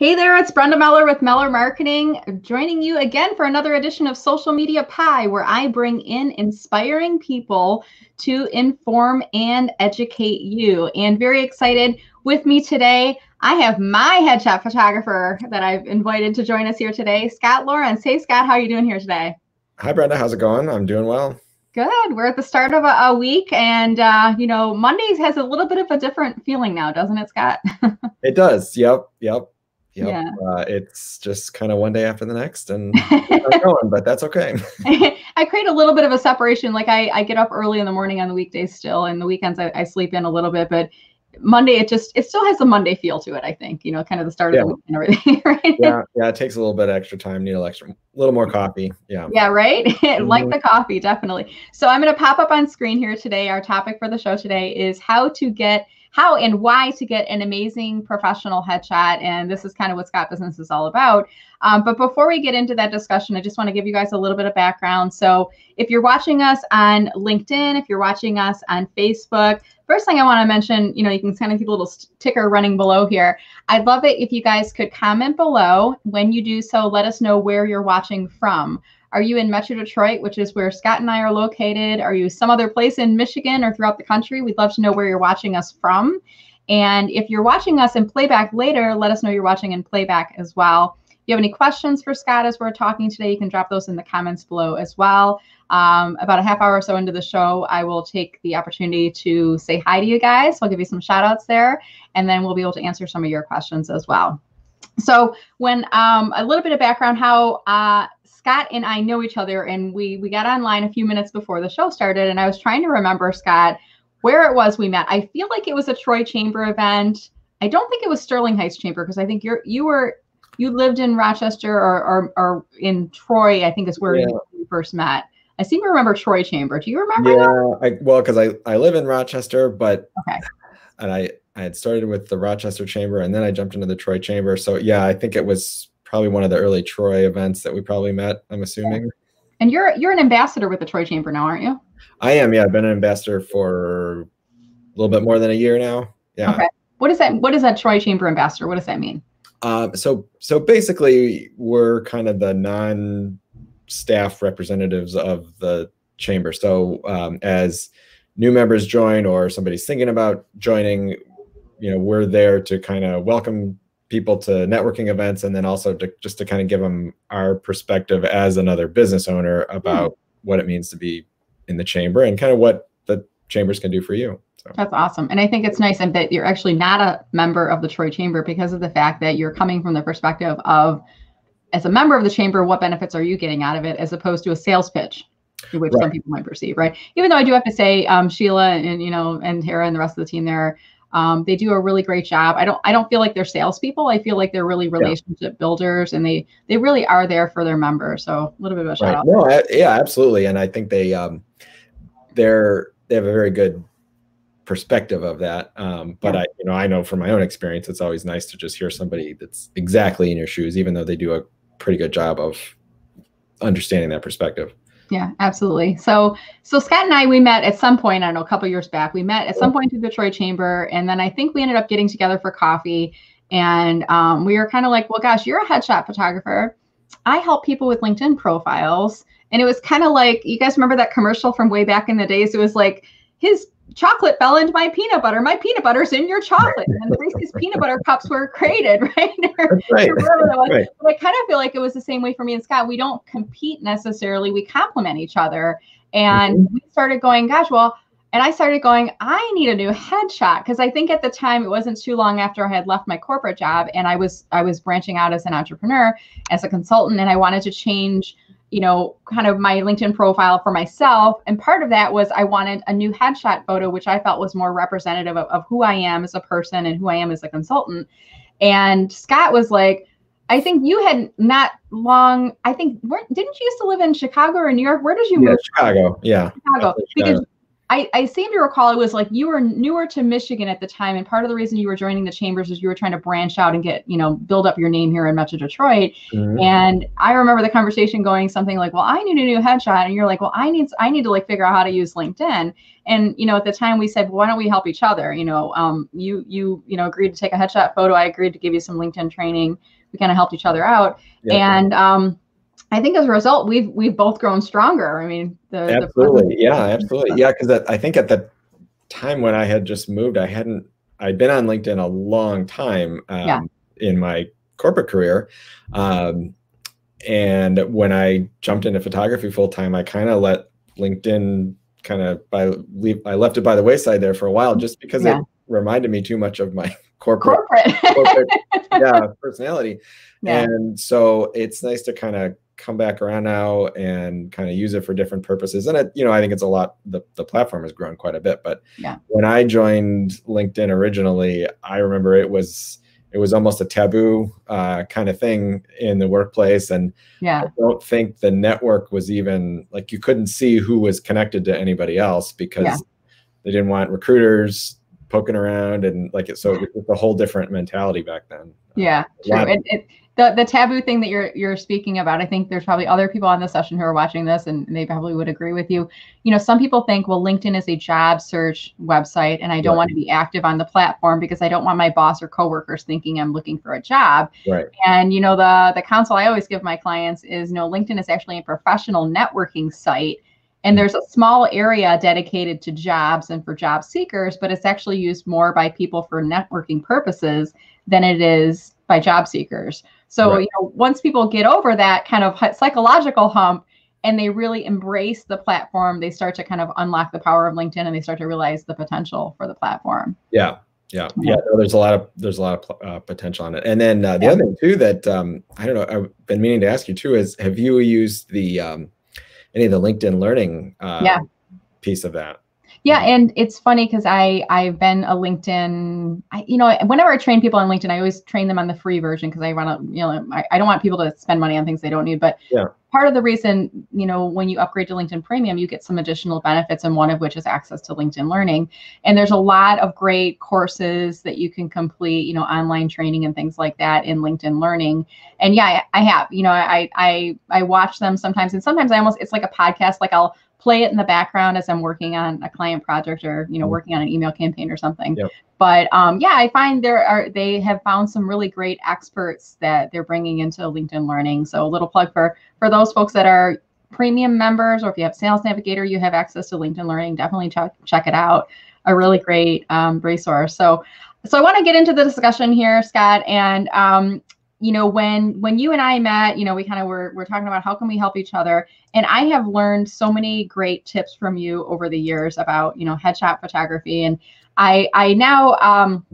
Hey there, it's Brenda Meller with Meller Marketing, joining you again for another edition of Social Media Pie, where I bring in inspiring people to inform and educate you. And very excited with me today, I have my headshot photographer that I've invited to join us here today, Scott Lawrence. Hey, Scott, how are you doing here today? Hi, Brenda. How's it going? I'm doing well. Good. We're at the start of a, a week, and uh, you know, Mondays has a little bit of a different feeling now, doesn't it, Scott? it does. Yep. Yep. Yep. Yeah. Uh, it's just kind of one day after the next and going, but that's okay. I create a little bit of a separation. Like I, I get up early in the morning on the weekdays still, and the weekends I, I sleep in a little bit, but Monday, it just it still has a Monday feel to it. I think you know, kind of the start yeah. of the week and everything, right? Yeah, yeah. It takes a little bit extra time. Need a extra, a little more coffee. Yeah. Yeah, right. Mm-hmm. like the coffee, definitely. So I'm going to pop up on screen here today. Our topic for the show today is how to get how and why to get an amazing professional headshot. And this is kind of what Scott Business is all about. Um, but before we get into that discussion, I just want to give you guys a little bit of background. So if you're watching us on LinkedIn, if you're watching us on Facebook, first thing I want to mention, you know, you can kind of keep a little ticker running below here. I'd love it if you guys could comment below. When you do so, let us know where you're watching from. Are you in Metro Detroit, which is where Scott and I are located? Are you some other place in Michigan or throughout the country? We'd love to know where you're watching us from. And if you're watching us in playback later, let us know you're watching in playback as well. If you have any questions for Scott as we're talking today, you can drop those in the comments below as well. Um, about a half hour or so into the show, I will take the opportunity to say hi to you guys. I'll give you some shout outs there, and then we'll be able to answer some of your questions as well. So, when um, a little bit of background how uh, Scott and I know each other, and we we got online a few minutes before the show started, and I was trying to remember Scott where it was we met. I feel like it was a Troy Chamber event. I don't think it was Sterling Heights Chamber because I think you're you were you lived in Rochester or or, or in Troy. I think is where yeah. you first met. I seem to remember Troy Chamber. Do you remember? Yeah, I, well, because I I live in Rochester, but okay, and I I had started with the Rochester Chamber, and then I jumped into the Troy Chamber. So yeah, I think it was probably one of the early Troy events that we probably met. I'm assuming. And you're you're an ambassador with the Troy Chamber now, aren't you? I am. Yeah, I've been an ambassador for a little bit more than a year now. Yeah. Okay. What is that? What is that Troy Chamber ambassador? What does that mean? Um, so so basically, we're kind of the non-staff representatives of the chamber. So um, as new members join or somebody's thinking about joining, you know, we're there to kind of welcome people to networking events and then also to just to kind of give them our perspective as another business owner about mm. what it means to be in the chamber and kind of what the chambers can do for you. So. That's awesome. And I think it's nice and that you're actually not a member of the Troy Chamber because of the fact that you're coming from the perspective of as a member of the chamber, what benefits are you getting out of it as opposed to a sales pitch, which right. some people might perceive, right? Even though I do have to say, um, Sheila and you know, and Tara and the rest of the team there um, they do a really great job. I don't I don't feel like they're salespeople. I feel like they're really relationship yeah. builders, and they they really are there for their members. So a little bit of a shout right. out. No, I, yeah, absolutely. And I think they um, they're they have a very good perspective of that. Um, but yeah. I you know I know from my own experience, it's always nice to just hear somebody that's exactly in your shoes, even though they do a pretty good job of understanding that perspective. Yeah, absolutely. So, so Scott and I, we met at some point, I don't know, a couple years back. We met at some point through the Troy Chamber, and then I think we ended up getting together for coffee. And um, we were kind of like, well, gosh, you're a headshot photographer. I help people with LinkedIn profiles. And it was kind of like, you guys remember that commercial from way back in the days? It was like his chocolate fell into my peanut butter. My peanut butter's in your chocolate. And the Reese's peanut butter cups were created, right? or, right. right. But I kind of feel like it was the same way for me and Scott. We don't compete necessarily, we complement each other. And mm-hmm. we started going, gosh, well, and I started going, I need a new headshot because I think at the time it wasn't too long after I had left my corporate job and I was I was branching out as an entrepreneur, as a consultant, and I wanted to change you know, kind of my LinkedIn profile for myself. And part of that was I wanted a new headshot photo, which I felt was more representative of, of who I am as a person and who I am as a consultant. And Scott was like, I think you had not long. I think where, didn't you used to live in Chicago or New York? Where did you yeah, move? Chicago. Yeah, Chicago. Because I, I seem to recall it was like you were newer to Michigan at the time, and part of the reason you were joining the chambers is you were trying to branch out and get, you know, build up your name here in Metro Detroit. Mm-hmm. And I remember the conversation going something like, "Well, I need a new headshot," and you're like, "Well, I need I need to like figure out how to use LinkedIn." And you know, at the time we said, well, "Why don't we help each other?" You know, um, you you you know agreed to take a headshot photo. I agreed to give you some LinkedIn training. We kind of helped each other out, yep. and um, I think as a result, we've we've both grown stronger. I mean, the, absolutely, the yeah, absolutely, yeah. Because I think at the time when I had just moved, I hadn't I'd been on LinkedIn a long time um, yeah. in my corporate career, um, and when I jumped into photography full time, I kind of let LinkedIn kind of by leave I left it by the wayside there for a while just because yeah. it reminded me too much of my corporate, corporate. corporate yeah personality. Yeah. And so it's nice to kind of come back around now and kind of use it for different purposes. And it, you know, I think it's a lot. The the platform has grown quite a bit. But yeah. when I joined LinkedIn originally, I remember it was it was almost a taboo uh, kind of thing in the workplace, and yeah, I don't think the network was even like you couldn't see who was connected to anybody else because yeah. they didn't want recruiters poking around and like it. So it was a whole different mentality back then. Yeah, true. It, it, the the taboo thing that you're you're speaking about, I think there's probably other people on the session who are watching this and they probably would agree with you. You know, some people think, well, LinkedIn is a job search website and I don't right. want to be active on the platform because I don't want my boss or coworkers thinking I'm looking for a job. Right. And you know, the the counsel I always give my clients is, you know, LinkedIn is actually a professional networking site. And there's a small area dedicated to jobs and for job seekers, but it's actually used more by people for networking purposes than it is by job seekers. So, right. you know, once people get over that kind of psychological hump and they really embrace the platform, they start to kind of unlock the power of LinkedIn and they start to realize the potential for the platform. Yeah. Yeah, yeah. No, there's a lot of there's a lot of uh, potential on it, and then uh, the yeah. other thing too that um, I don't know I've been meaning to ask you too is have you used the um, any of the LinkedIn Learning uh, yeah. piece of that? Yeah, and it's funny because I I've been a LinkedIn. I, you know, whenever I train people on LinkedIn, I always train them on the free version because I run a you know I, I don't want people to spend money on things they don't need. But yeah. part of the reason you know when you upgrade to LinkedIn Premium, you get some additional benefits, and one of which is access to LinkedIn Learning. And there's a lot of great courses that you can complete, you know, online training and things like that in LinkedIn Learning. And yeah, I, I have. You know, I I I watch them sometimes, and sometimes I almost it's like a podcast. Like I'll play it in the background as I'm working on a client project or you know mm-hmm. working on an email campaign or something. Yep. But um, yeah, I find there are they have found some really great experts that they're bringing into LinkedIn Learning. So a little plug for for those folks that are premium members or if you have Sales Navigator, you have access to LinkedIn Learning. Definitely check check it out. A really great um, resource. So so I want to get into the discussion here, Scott, and um, you know when when you and i met you know we kind of were, were talking about how can we help each other and i have learned so many great tips from you over the years about you know headshot photography and i i now um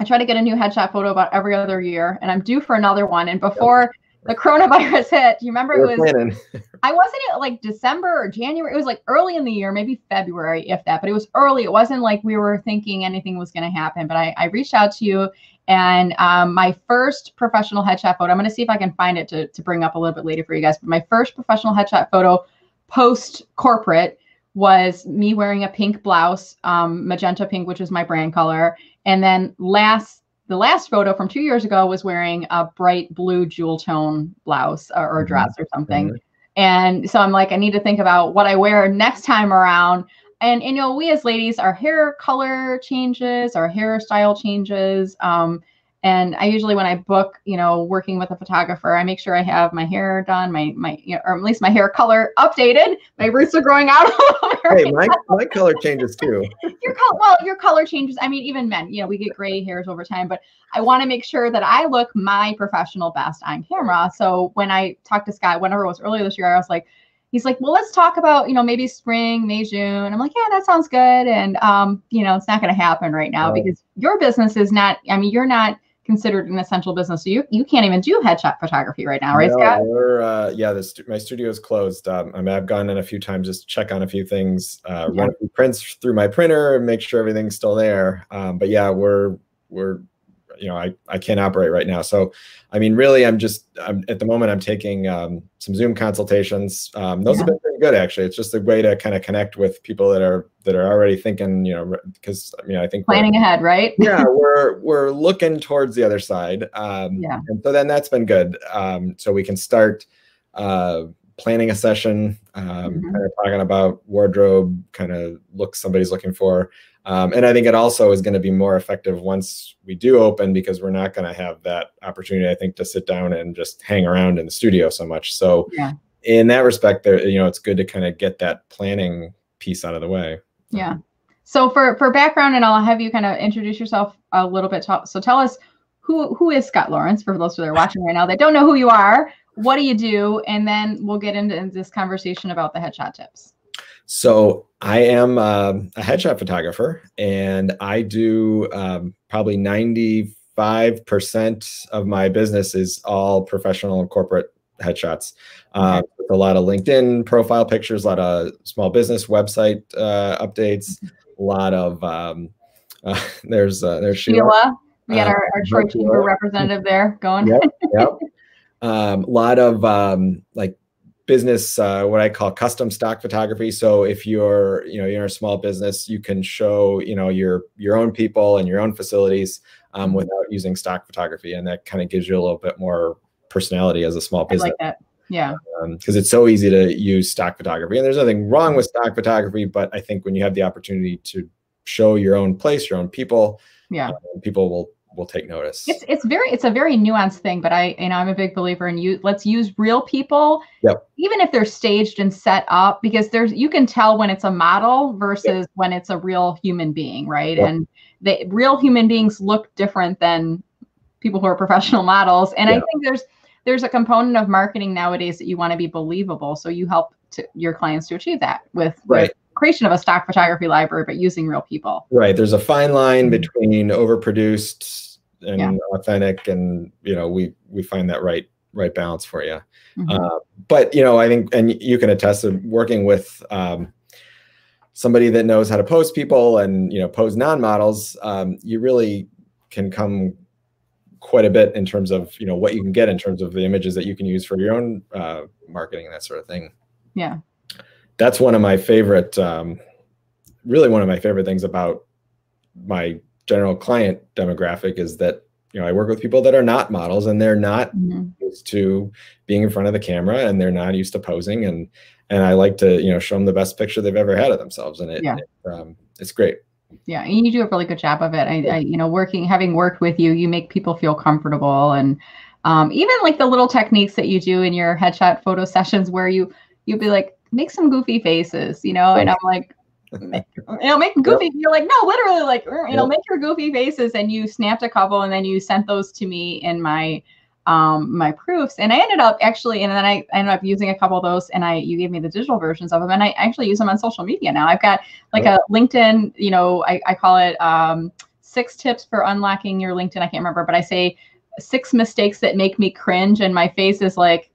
i try to get a new headshot photo about every other year and i'm due for another one and before the coronavirus hit you remember it was i wasn't it like december or january it was like early in the year maybe february if that but it was early it wasn't like we were thinking anything was going to happen but I, I reached out to you and um, my first professional headshot photo, I'm going to see if I can find it to, to bring up a little bit later for you guys. But my first professional headshot photo post corporate was me wearing a pink blouse, um, magenta pink, which is my brand color. And then last, the last photo from two years ago was wearing a bright blue jewel tone blouse or, or mm-hmm. dress or something. And so I'm like, I need to think about what I wear next time around and, you know we as ladies our hair color changes our hairstyle changes um, and i usually when i book you know working with a photographer i make sure i have my hair done my my you know, or at least my hair color updated. My roots are growing out hey my, my color changes too. Your color well your color changes. I mean even men you know we get gray hairs over time but i want to make sure that i look my professional best on camera. So when i talked to scott whenever it was earlier this year i was like he's like, well, let's talk about, you know, maybe spring, May, June. I'm like, yeah, that sounds good. And, um, you know, it's not going to happen right now right. because your business is not, I mean, you're not considered an essential business. So you, you can't even do headshot photography right now, right, no, Scott? We're, uh, yeah, this, my studio is closed. Um, I mean, I've gone in a few times just to check on a few things, uh, yeah. run a few prints through my printer and make sure everything's still there. Um, but yeah, we're, we're you know, I, I can't operate right now. So, I mean, really, I'm just, I'm at the moment, I'm taking um, some Zoom consultations. Um, those yeah. have been pretty good, actually. It's just a way to kind of connect with people that are, that are already thinking, you know, because, I mean, I think planning ahead, right? yeah, we're, we're looking towards the other side. Um, yeah. And so then that's been good. Um, so we can start, uh, planning a session, um, mm-hmm. kind of talking about wardrobe, kind of look somebody's looking for. Um, and I think it also is going to be more effective once we do open because we're not going to have that opportunity, I think, to sit down and just hang around in the studio so much. So, yeah. in that respect, there, you know, it's good to kind of get that planning piece out of the way. Yeah. So for for background, and I'll have you kind of introduce yourself a little bit. So tell us who who is Scott Lawrence for those who are watching right now that don't know who you are what do you do? And then we'll get into this conversation about the headshot tips. So I am uh, a headshot photographer, and I do um, probably ninety-five percent of my business is all professional and corporate headshots. Uh, a lot of LinkedIn profile pictures, a lot of small business website uh, updates, a lot of um, uh, there's uh, there's Sheila. Sheila. We got our, our Troy Chamber representative there going. Yep, yep. um, a lot of um, like business uh, what i call custom stock photography. So if you're you know you're a small business you can show you know your your own people and your own facilities um, mm-hmm. without using stock photography and that kind of gives you a little bit more personality as a small business I like that. Yeah. Because um, it's so easy to use stock photography and there's nothing wrong with stock photography but i think when you have the opportunity to show your own place your own people yeah. uh, people will will take notice. It's it's very it's a very nuanced thing, but I you know I'm a big believer in you. Let's use real people, yep. even if they're staged and set up, because there's you can tell when it's a model versus yep. when it's a real human being, right? Yep. And the real human beings look different than people who are professional models. And. I think there's there's a component of marketing nowadays that you want to be believable, so you help to, your clients to achieve that with right. With, creation of a stock photography library, but using real people. Right. There's a fine line mm-hmm. between overproduced and yeah. authentic and you know we we find that right right balance for you mm-hmm. uh, but you know i think and you can attest to working with um, somebody that knows how to pose people and you know pose non-models um, you really can come quite a bit in terms of you know what you can get in terms of the images that you can use for your own uh, marketing and that sort of thing yeah that's one of my favorite um, really one of my favorite things about my general client demographic is that you know I work with people that are not models and they're not mm-hmm. used to being in front of the camera and they're not used to posing and and I like to you know show them the best picture they've ever had of themselves and it, yeah. it um, it's great. Yeah, and you do a really good job of it. I, I, you know, working, having worked with you, you make people feel comfortable, and um, even like the little techniques that you do in your headshot photo sessions, where you you'd be like, make some goofy faces, you know, and I'm like, you know, make goofy. Yep. You're like, no, literally, like, you know, make your goofy faces, and you snapped a couple, and then you sent those to me in my um my proofs and i ended up actually and then i ended up using a couple of those and i you gave me the digital versions of them and i actually use them on social media now i've got like a linkedin you know i, I call it um six tips for unlocking your linkedin i can't remember but i say six mistakes that make me cringe and my face is like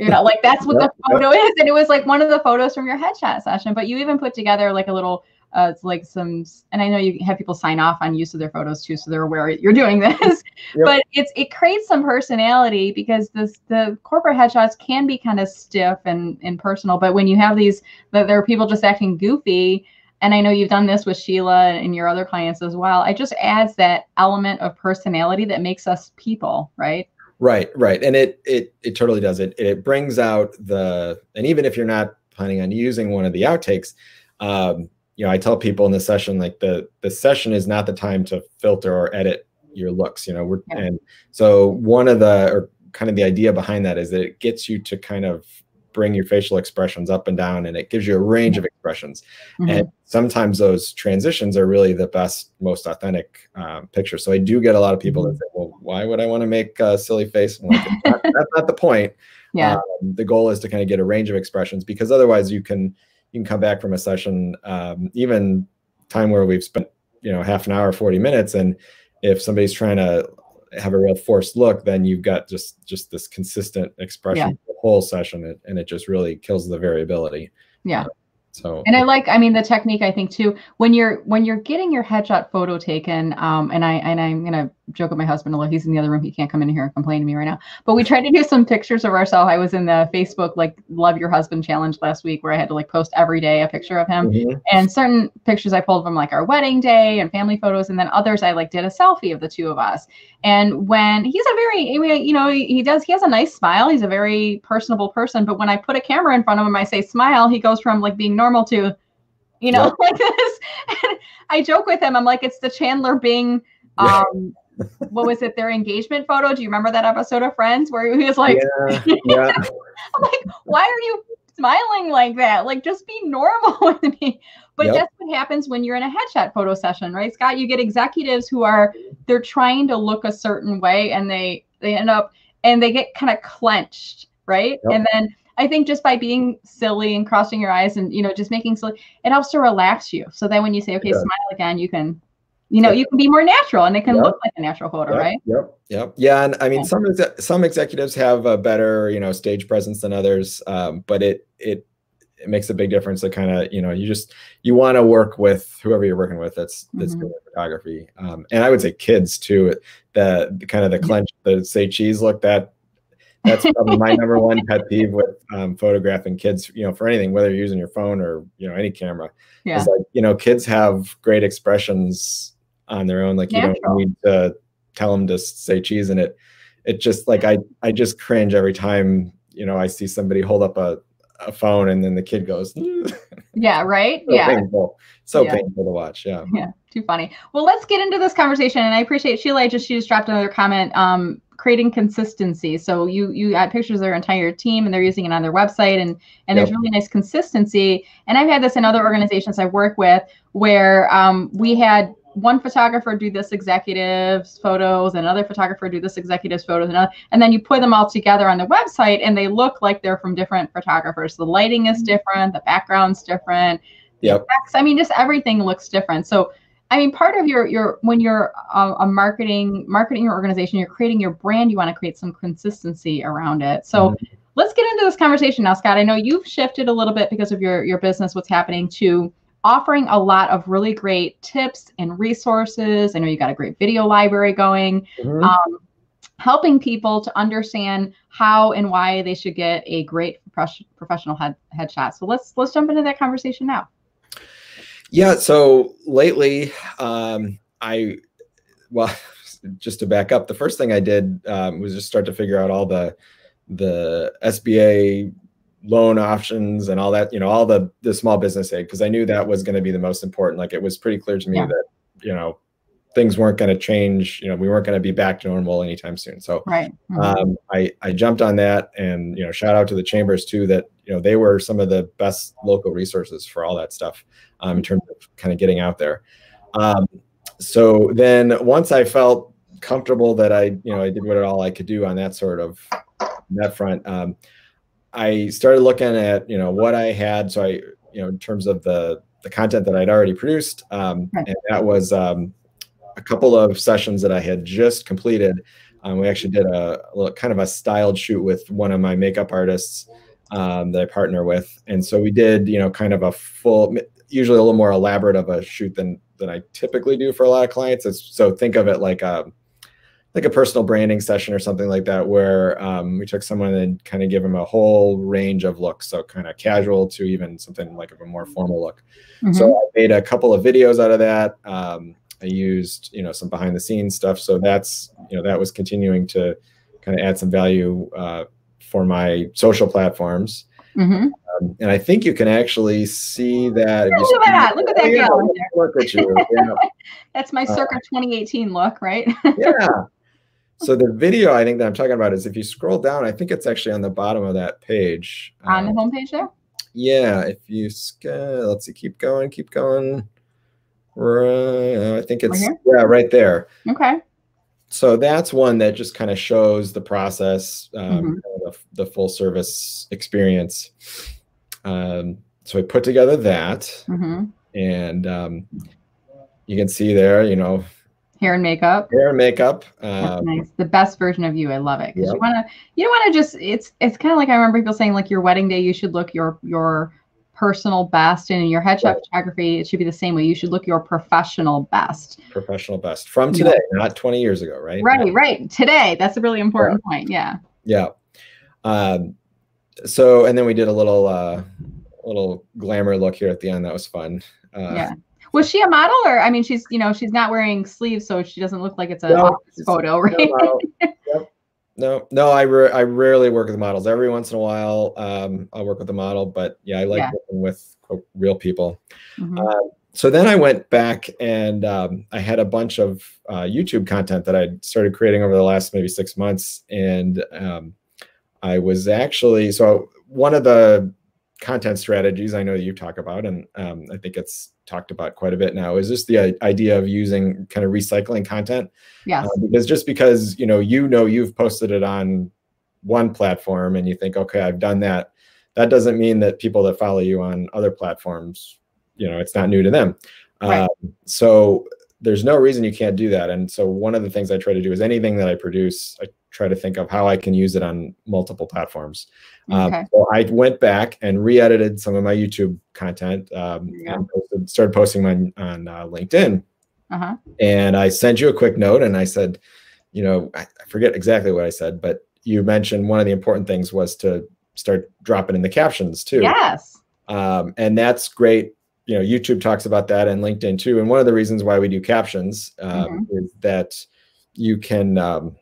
you know like that's what yep, the photo yep. is and it was like one of the photos from your headshot session but you even put together like a little uh, it's like some and i know you have people sign off on use of their photos too so they're aware you're doing this yep. but it's it creates some personality because this the corporate headshots can be kind of stiff and impersonal but when you have these that there are people just acting goofy and i know you've done this with sheila and your other clients as well it just adds that element of personality that makes us people right Right, right, and it it it totally does. It it brings out the and even if you're not planning on using one of the outtakes, um, you know, I tell people in the session like the the session is not the time to filter or edit your looks. You know, we're yeah. and so one of the or kind of the idea behind that is that it gets you to kind of bring your facial expressions up and down and it gives you a range of expressions mm-hmm. and sometimes those transitions are really the best most authentic um, picture so i do get a lot of people that mm-hmm. say well why would i want to make a silly face like, that's not the point yeah um, the goal is to kind of get a range of expressions because otherwise you can you can come back from a session um, even time where we've spent you know half an hour 40 minutes and if somebody's trying to have a real forced look, then you've got just just this consistent expression yeah. the whole session, and it just really kills the variability. Yeah. So and I like, I mean, the technique. I think too when you're when you're getting your headshot photo taken. Um, and I and I'm gonna joke with my husband. a little, he's in the other room, he can't come in here and complain to me right now. But we tried to do some pictures of ourselves. I was in the Facebook like Love Your Husband challenge last week, where I had to like post every day a picture of him. Mhm. And certain pictures I pulled from like our wedding day and family photos, and then others I like did a selfie of the two of us. And when he's a very, you know, he, he does, he has a nice smile. He's a very personable person. But when I put a camera in front of him, I say smile, he goes from like being normal to, you know, Yep. like this. And I joke with him. I'm like, it's the Chandler Bing. Yeah. Um, what was it? Their engagement photo. Do you remember that episode of Friends where he was like, yeah, yeah, I'm like, why are you smiling like that? Like, just be normal with me. But Yep. that's what happens when you're in a headshot photo session, right, Scott? You get executives who are they're trying to look a certain way, and they they end up and they get kind of clenched, right? Yep. And then I think just by being silly and crossing your eyes and you know just making silly, it helps to relax you. So then when you say, okay, Yeah. smile again, you can. You know, you can be more natural, and it can Yep. look like a natural photo, Yep, right? Yep, yep, yeah. And I mean, Yeah. some exe- some executives have a better, you know, stage presence than others, um, but it it it makes a big difference. To kind of, you know, you just you want to work with whoever you're working with. That's that's Mhm. doing photography, um, and I would say kids too. The, the kind of the clench, the say cheese look that. That's probably my number one pet peeve with um, photographing kids. You know, for anything, whether you're using your phone or you know any camera, Yeah. is like you know kids have great expressions on their own like you Natural. don't need to tell them to say cheese in it it just like i i just cringe every time you know i see somebody hold up a, a phone and then the kid goes Yeah. Right. yeah. painful so Yeah. painful to watch yeah Yeah, too funny. Well, let's get into this conversation, and I appreciate Sheila. I just she just dropped another comment. Um, creating consistency. So you you add pictures of their entire team, and they're using it on their website, and and there's really nice consistency. And I've had this in other organizations I work with, where um, we had one photographer do this executive's photos, and another photographer do this executive's photos, and, another, and then you put them all together on the website, and they look like they're from different photographers. The lighting is different, the background's different Yep. I mean, just everything looks different. So, I mean, part of your your when you're a, a marketing marketing your organization, you're creating your brand. You want to create some consistency around it. So. Let's get into this conversation now, Scott. I know you've shifted a little bit because of your your business, what's happening to offering a lot of really great tips and resources. I know you got a great video library going Mhm. um, helping people to understand how and why they should get a great profes- professional head headshot. So let's let's jump into that conversation now. Yeah. So lately, um, I, well, just to back up, the first thing I did um, was just start to figure out all the the SBA loan options and all that. You know, all the the small business aid because I knew that was going to be the most important. Like it was pretty clear to me Yeah. that you know things weren't going to change. You know, we weren't going to be back to normal anytime soon. So Right. Mhm. um, I, I jumped on that and you know shout out to the chambers too that you know they were some of the best local resources for all that stuff um, in terms of kind of getting out there. Um, so then once i felt comfortable that i you know i did what all i could do on that sort of that front um, i started looking at you know what i had. So i you know in terms of the the content that i'd already produced um, and that was um, a couple of sessions that i had just completed. Um, we actually did a, a little kind of a styled shoot with one of my makeup artists um, that I partner with, and so we did, you know, kind of a full, usually a little more elaborate of a shoot than than I typically do for a lot of clients. It's, so think of it like a like a personal branding session or something like that, where um, we took someone and kind of give them a whole range of looks, so kind of casual to even something like a more formal look. Mhm. So I made a couple of videos out of that. Um, I used, you know, some behind the scenes stuff. So that's, you know, that was continuing to kind of add some value uh, for my social platforms. Mhm. Um, and I think you can actually see that. if Look at that. Look at that yeah, Look at you. Yeah. That's my Uh, circa 2018 look, right? yeah. So the video I think that I'm talking about is if you scroll down, I think it's actually on the bottom of that page. On the Um, homepage there. Yeah, if you sc- let's see, keep going, keep going. Right, I think it's yeah, right there. Okay. So that's one that just kind of shows the process, um, Mhm. the, the full service experience. Um, so I put together that, hmm and um, you can see there, you know, Hair and makeup. hair and makeup. Um, nice. The best version of you. I love it. Because you want to, you don't want to just. It's it's kind of like I remember people saying like your wedding day. You should look your your personal best. And in your headshot right. photography, it should be the same way. You should look your professional best. Professional best from today, yeah. not 20 years ago, right? Right, yeah. right. Today. That's a really important yeah. point. Yeah. Yeah. Um, so, and then we did a little, uh, little glamour look here at the end. That was fun. Uh, yeah. Was she a model or I mean she's you know she's not wearing sleeves so she doesn't look like it's a no, photo, right? No, yep. No, no, I re- I rarely work with models. Every once in a while, um, I'll work with a model, but yeah, I like yeah. working with quote, real people. Mm-hmm. Uh, so then I went back and um, I had a bunch of uh, YouTube content that I started creating over the last maybe six months, and um, I was actually so one of the content strategies I know you talk about, and um, I think it's talked about quite a bit now, is just the idea of using kind of recycling content. Yeah. Uh, because just because you know you know you've posted it on one platform and you think, okay, I've done that, that doesn't mean that people that follow you on other platforms, you know, it's not new to them. Right. Um, so there's no reason you can't do that. And so one of the things I try to do is anything that I produce, I try to think of how I can use it on multiple platforms. Um, okay. Um, so I went back and re-edited some of my YouTube content um, and posted, started posting mine on uh, LinkedIn. Uh-huh. And I sent you a quick note and I said, you know, I, I forget exactly what I said, but you mentioned one of the important things was to start dropping in the captions too. Yes. Um, and that's great. You know, YouTube talks about that and LinkedIn too. And one of the reasons why we do captions um, mm-hmm. is that you can um,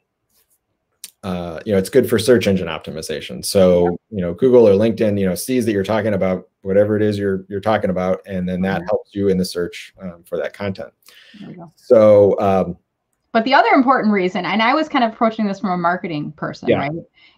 uh, you know, it's good for search engine optimization. So, you know, Google or LinkedIn, you know, sees that you're talking about whatever it is you're you're talking about, and then that helps you in the search um, for that content. So, um, but the other important reason, and I was kind of approaching this from a marketing person, yeah. right?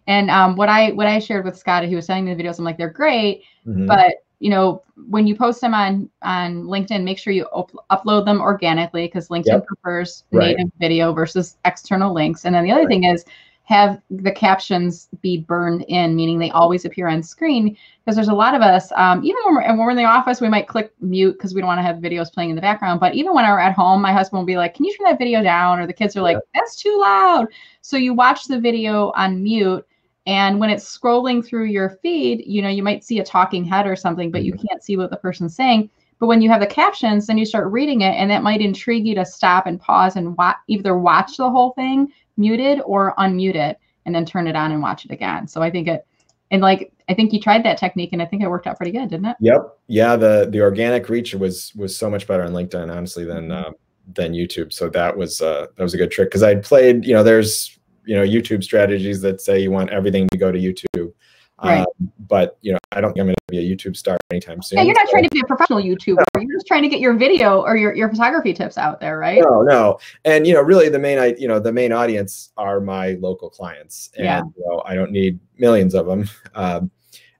And um, what I what I shared with Scott, he was sending me the videos. I'm like, they're great, mm-hmm. but you know, when you post them on on LinkedIn, make sure you up- upload them organically because LinkedIn yep. prefers native right. video versus external links. And then the other right. thing is have the captions be burned in, meaning they always appear on screen. Because there's a lot of us, um, even when we're, when we're in the office, we might click mute because we don't want to have videos playing in the background. But even when we're at home, my husband will be like, Can you turn that video down? Or the kids are like, That's too loud. So you watch the video on mute. And when it's scrolling through your feed, you know, you might see a talking head or something, but you mm-hmm. can't see what the person's saying. But when you have the captions, then you start reading it, and that might intrigue you to stop and pause and wa- either watch the whole thing muted or unmute it and then turn it on and watch it again. So I think it, and like I think you tried that technique and I think it worked out pretty good, didn't it? Yep. Yeah. The the organic reach was was so much better on LinkedIn, honestly, than uh, than YouTube. So that was uh, that was a good trick because I'd played. You know, there's you know YouTube strategies that say you want everything to go to YouTube. Right. Um, but you know, I don't think I'm going to be a YouTube star anytime soon. Yeah, you're not so. trying to be a professional YouTuber. No. You're just trying to get your video or your, your photography tips out there, right? No, no. And you know, really, the main I you know the main audience are my local clients, and yeah. you know, I don't need millions of them. Um,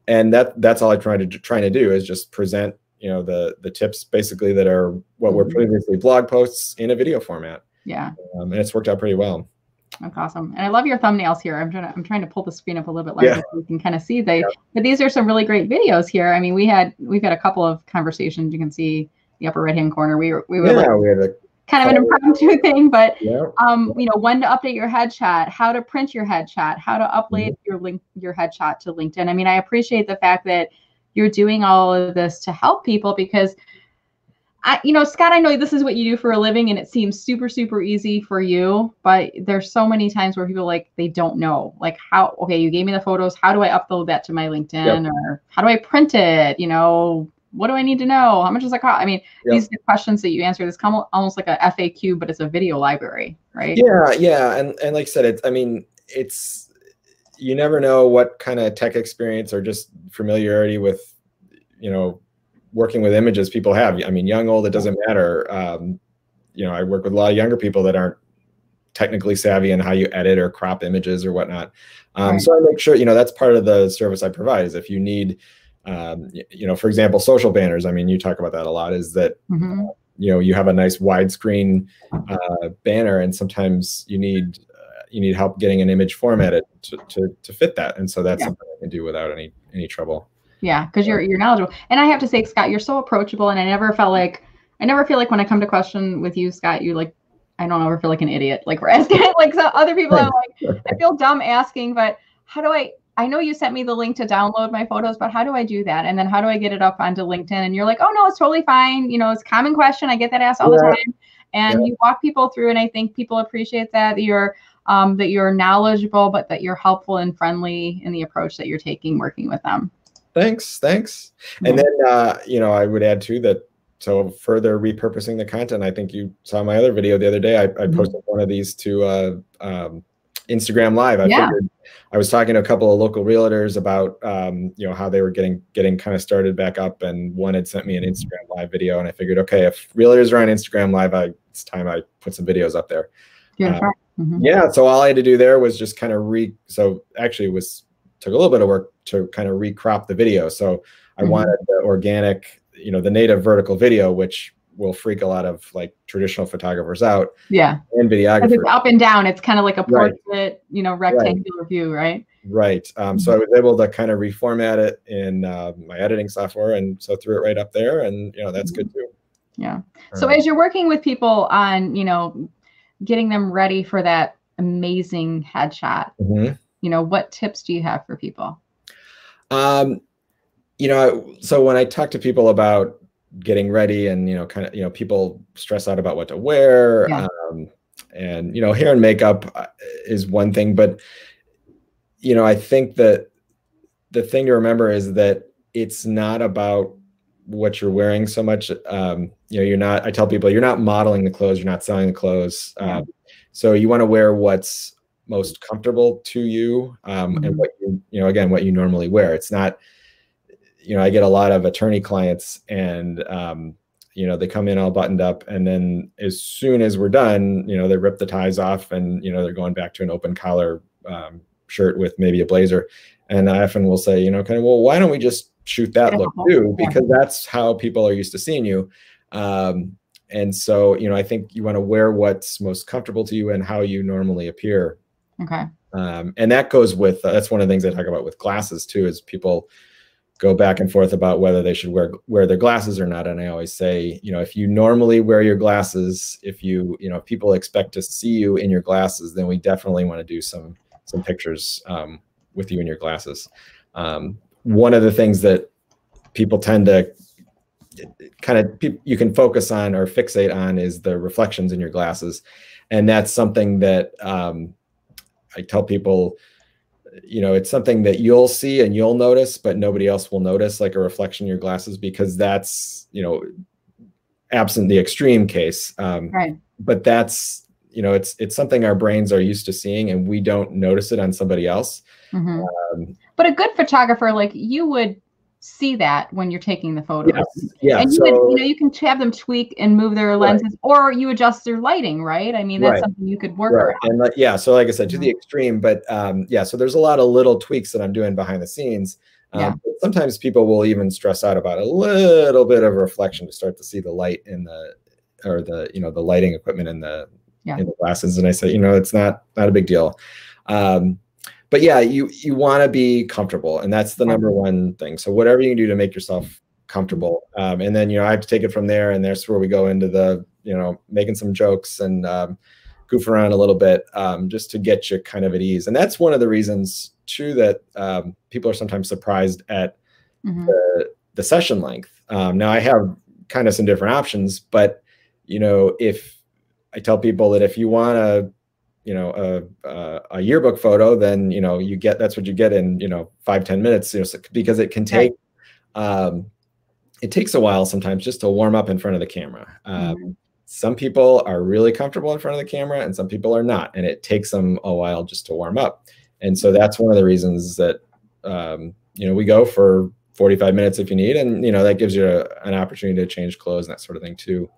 and that that's all I'm trying to trying to do is just present you know the the tips basically that are what mm-hmm. were previously blog posts in a video format. Yeah. Um, and it's worked out pretty well. That's awesome. And I love your thumbnails here. I'm trying to I'm trying to pull the screen up a little bit larger yeah. so you can kind of see they yeah. but these are some really great videos here. I mean, we had we've had a couple of conversations. You can see the upper right hand corner. We were we were yeah, like, we had a kind of an impromptu thing, but yeah. um, you know, when to update your headshot, how to print your headshot, how to upload mm-hmm. your link your headshot to LinkedIn. I mean, I appreciate the fact that you're doing all of this to help people because I, you know, Scott, I know this is what you do for a living and it seems super, super easy for you, but there's so many times where people like, they don't know, like how, okay, you gave me the photos. How do I upload that to my LinkedIn yep. or how do I print it? You know, what do I need to know? How much does it cost? I mean, yep. these questions that you answer, this come almost like a FAQ, but it's a video library, right? Yeah. Yeah. And, and like I said, it's, I mean, it's, you never know what kind of tech experience or just familiarity with, you know, working with images people have. I mean, young, old, it doesn't matter. Um, you know, I work with a lot of younger people that aren't technically savvy in how you edit or crop images or whatnot. Um, right. So I make sure, you know, that's part of the service I provide is if you need, um, you know, for example, social banners. I mean, you talk about that a lot is that, mm-hmm. uh, you know, you have a nice widescreen uh, banner and sometimes you need, uh, you need help getting an image formatted to, to, to fit that. And so that's yeah. something I can do without any, any trouble. Yeah, because you're you're knowledgeable. And I have to say, Scott, you're so approachable, and I never felt like I never feel like when I come to question with you, Scott, you like I don't ever feel like an idiot. Like we're asking like so other people, I'm like I feel dumb asking, but how do I I know you sent me the link to download my photos, but how do I do that? And then how do I get it up onto LinkedIn? And you're like, oh no, it's totally fine. You know, it's a common question. I get that asked all yeah. the time. And yeah. you walk people through, and I think people appreciate that, that you're um, that you're knowledgeable, but that you're helpful and friendly in the approach that you're taking working with them. Thanks, thanks. And then uh, you know, I would add too that so further repurposing the content. I think you saw my other video the other day. I, I mm-hmm. posted one of these to uh, um, Instagram Live. I yeah. figured I was talking to a couple of local realtors about um, you know how they were getting getting kind of started back up, and one had sent me an Instagram Live video, and I figured, okay, if realtors are on Instagram Live, I, it's time I put some videos up there. Yeah, uh, mm-hmm. yeah. So all I had to do there was just kind of re. So actually, it was took a little bit of work to kind of recrop the video. So I mm-hmm. wanted the organic, you know, the native vertical video, which will freak a lot of like traditional photographers out. Yeah. And videographers. It's up and down. It's kind of like a portrait, right. you know, rectangular right. view, right? Right. Um, so I mm-hmm. was able to kind of reformat it in uh, my editing software, and so threw it right up there, and you know that's mm-hmm. good too. Yeah. So um, as you're working with people on, you know, getting them ready for that amazing headshot, mm-hmm. You know, what tips do you have for people? Um, you know, so when I talk to people about getting ready and you know kind of you know people stress out about what to wear yeah. um, and you know hair and makeup uh, is one thing but you know i think that the thing to remember is that it's not about what you're wearing so much um, you know you're not i tell people you're not modeling the clothes you're not selling the clothes yeah. um, so you want to wear what's most comfortable to you um, mm-hmm. and what you you know again what you normally wear it's not you know, I get a lot of attorney clients and, um, you know, they come in all buttoned up and then as soon as we're done, you know, they rip the ties off and, you know, they're going back to an open collar um, shirt with maybe a blazer. And I often will say, you know, kind of, well, why don't we just shoot that look too? Because that's how people are used to seeing you. Um, and so, you know, I think you want to wear what's most comfortable to you and how you normally appear. Okay. Um, and that goes with, uh, that's one of the things I talk about with glasses too, is people, go back and forth about whether they should wear wear their glasses or not. And I always say, you know, if you normally wear your glasses, if you you know if people expect to see you in your glasses, then we definitely want to do some some pictures um, with you in your glasses. Um, one of the things that people tend to kind of you can focus on or fixate on is the reflections in your glasses, and that's something that um, I tell people you know, it's something that you'll see and you'll notice, but nobody else will notice, like a reflection in your glasses, because that's, you know, absent the extreme case. Um, right. But that's, you know, it's it's something our brains are used to seeing, and we don't notice it on somebody else. Mm-hmm. Um, but a good photographer like you would see that when you're taking the photos. Yes. Yeah. And you, so, would, you know, you can have them tweak and move their lenses right. or you adjust their lighting, right? I mean, that's right. something you could work right. around. And like, yeah. So like I said, to the extreme, but um, yeah, so there's a lot of little tweaks that I'm doing behind the scenes. Um, yeah. Sometimes people will even stress out about a little bit of reflection to start to see the light in the, or the, you know, the lighting equipment in the, yeah. in the glasses. And I say, you know, it's not, not a big deal. Um, but yeah, you you want to be comfortable, and that's the number one thing. So whatever you can do to make yourself comfortable, um, and then you know I have to take it from there, and that's where we go into the you know making some jokes and um, goof around a little bit, um, just to get you kind of at ease. And that's one of the reasons too that um, people are sometimes surprised at mm-hmm. the the session length. Um, now I have kind of some different options, but you know if I tell people that if you want to you know a, a, a, yearbook photo then you know you get that's what you get in you know five ten minutes you know, because it can take um, it takes a while sometimes just to warm up in front of the camera. Um, mm-hmm. some people are really comfortable in front of the camera and some people are not and it takes them a while just to warm up. And so that's one of the reasons that um, you know we go for 45 minutes if you need and you know that gives you a, an opportunity to change clothes and that sort of thing too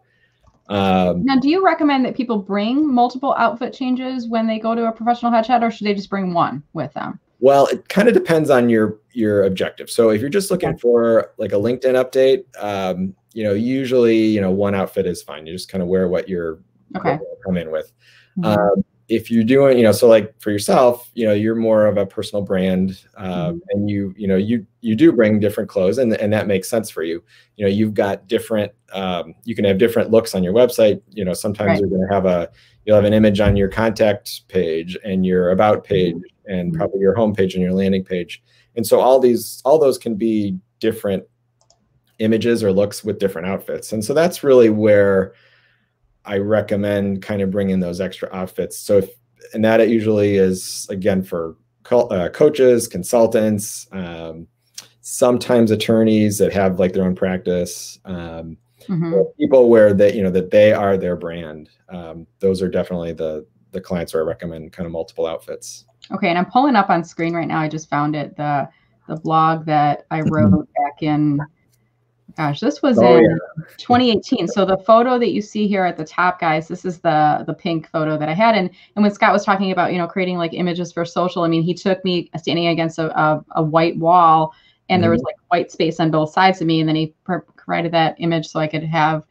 um, now, do you recommend that people bring multiple outfit changes when they go to a professional headshot, or should they just bring one with them? Well, it kind of depends on your your objective. So if you're just looking for like a LinkedIn update, um, you know, usually you know one outfit is fine. You just kind of wear what you're okay. come in with. Mm-hmm. Um, if you're doing, you know, so like for yourself, you know, you're more of a personal brand, um, mm-hmm. and you, you know, you you do bring different clothes, and and that makes sense for you. You know, you've got different, um, you can have different looks on your website. You know, sometimes right. you're going to have a, you'll have an image on your contact page and your about page, and Mhm. probably your homepage and your landing page. And so all these, all those can be different images or looks with different outfits. And so that's really where I recommend kind of bringing those extra outfits. So if, and that it usually is again for co- uh, coaches, consultants, um, sometimes attorneys that have like their own practice, um, Mhm. people where that you know, that they are their brand. Um, those are definitely the the clients where I recommend kind of multiple outfits. Okay, and I'm pulling up on screen right now. I just found it the the blog that I Mm-hmm. wrote back in. Gosh, this was Oh, in yeah. 2018. So the photo that you see here at the top, guys, this is the the pink photo that I had. And and when Scott was talking about you know creating like images for social, I mean he took me standing against a a, a white wall, and there was like white space on both sides of me, and then he pr- provided that image so I could have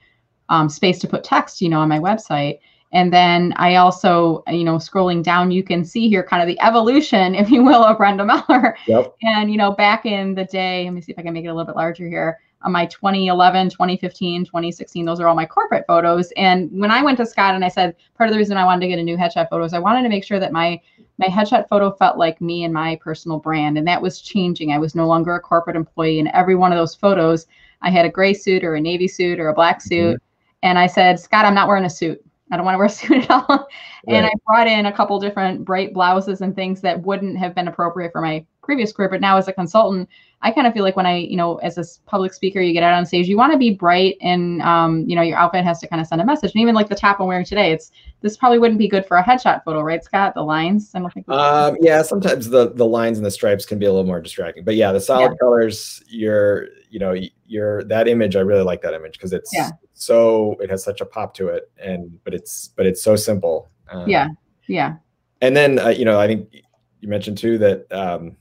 um, space to put text, you know, on my website. And then I also, you know, scrolling down, you can see here kind of the evolution, if you will, of Brenda Meller. Yep. And, you know, back in the day, let me see if I can make it a little bit larger here. On my 2011, 2015, 2016, those are all my corporate photos. And when I went to Scott and I said, part of the reason I wanted to get a new headshot photo is I wanted to make sure that my my headshot photo felt like me and my personal brand. And that was changing. I was no longer a corporate employee. And every one of those photos, I had a gray suit or a navy suit or a black mm-hmm. suit. And I said, Scott, I'm not wearing a suit. I don't want to wear a suit at all. And I brought in a couple different bright blouses and things that wouldn't have been appropriate for my previous career. But now as a consultant, I kind of feel like when I, you know, as a public speaker, you get out on stage, you want to be bright and, um, you know, your outfit has to kind of send a message. And even like the top I'm wearing today, it's, this probably wouldn't be good for a headshot photo, right, Scott? The lines, I don't think. Um, yeah, sometimes the the lines and the stripes can be a little more distracting, but yeah, the solid colors, you're, you know, y- you're that image. I really like that image because it's Yeah. so it has such a pop to it, and but it's but it's so simple. Um, yeah. Yeah. and then uh, you know, I think you mentioned too that um,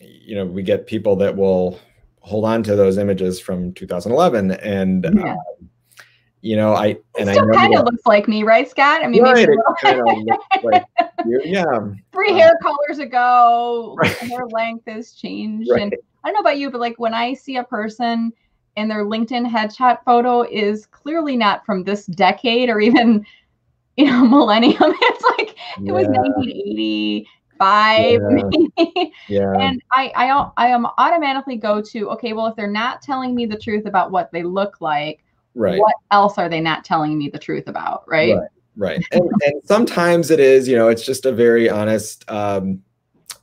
you know we get people that will hold on to those images from 2011 and yeah. Um, you know i and I know kind of looks like me right scott i mean right, like you, yeah three uh, hair colors ago right. hair length has changed right. and i don't know about you but like when i see a person and their linkedin headshot photo is clearly not from this decade or even you know millennium it's like it yeah. was 1980 by yeah. me. yeah. And I, I, I am automatically go to, okay, well, if they're not telling me the truth about what they look like, right. what else are they not telling me the truth about? Right. Right. right. And, and, sometimes it is, you know, it's just a very honest, um,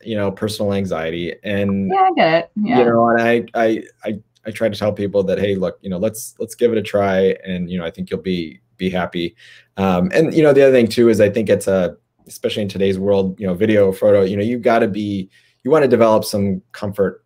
you know, personal anxiety and yeah, I get it. Yeah. You know, and I, I, I, I try to tell people that, Hey, look, you know, let's, let's give it a try. And, you know, I think you'll be, be happy. Um, and you know, the other thing too, is I think it's a, especially in today's world, you know, video, photo, you know, you've got to be, you want to develop some comfort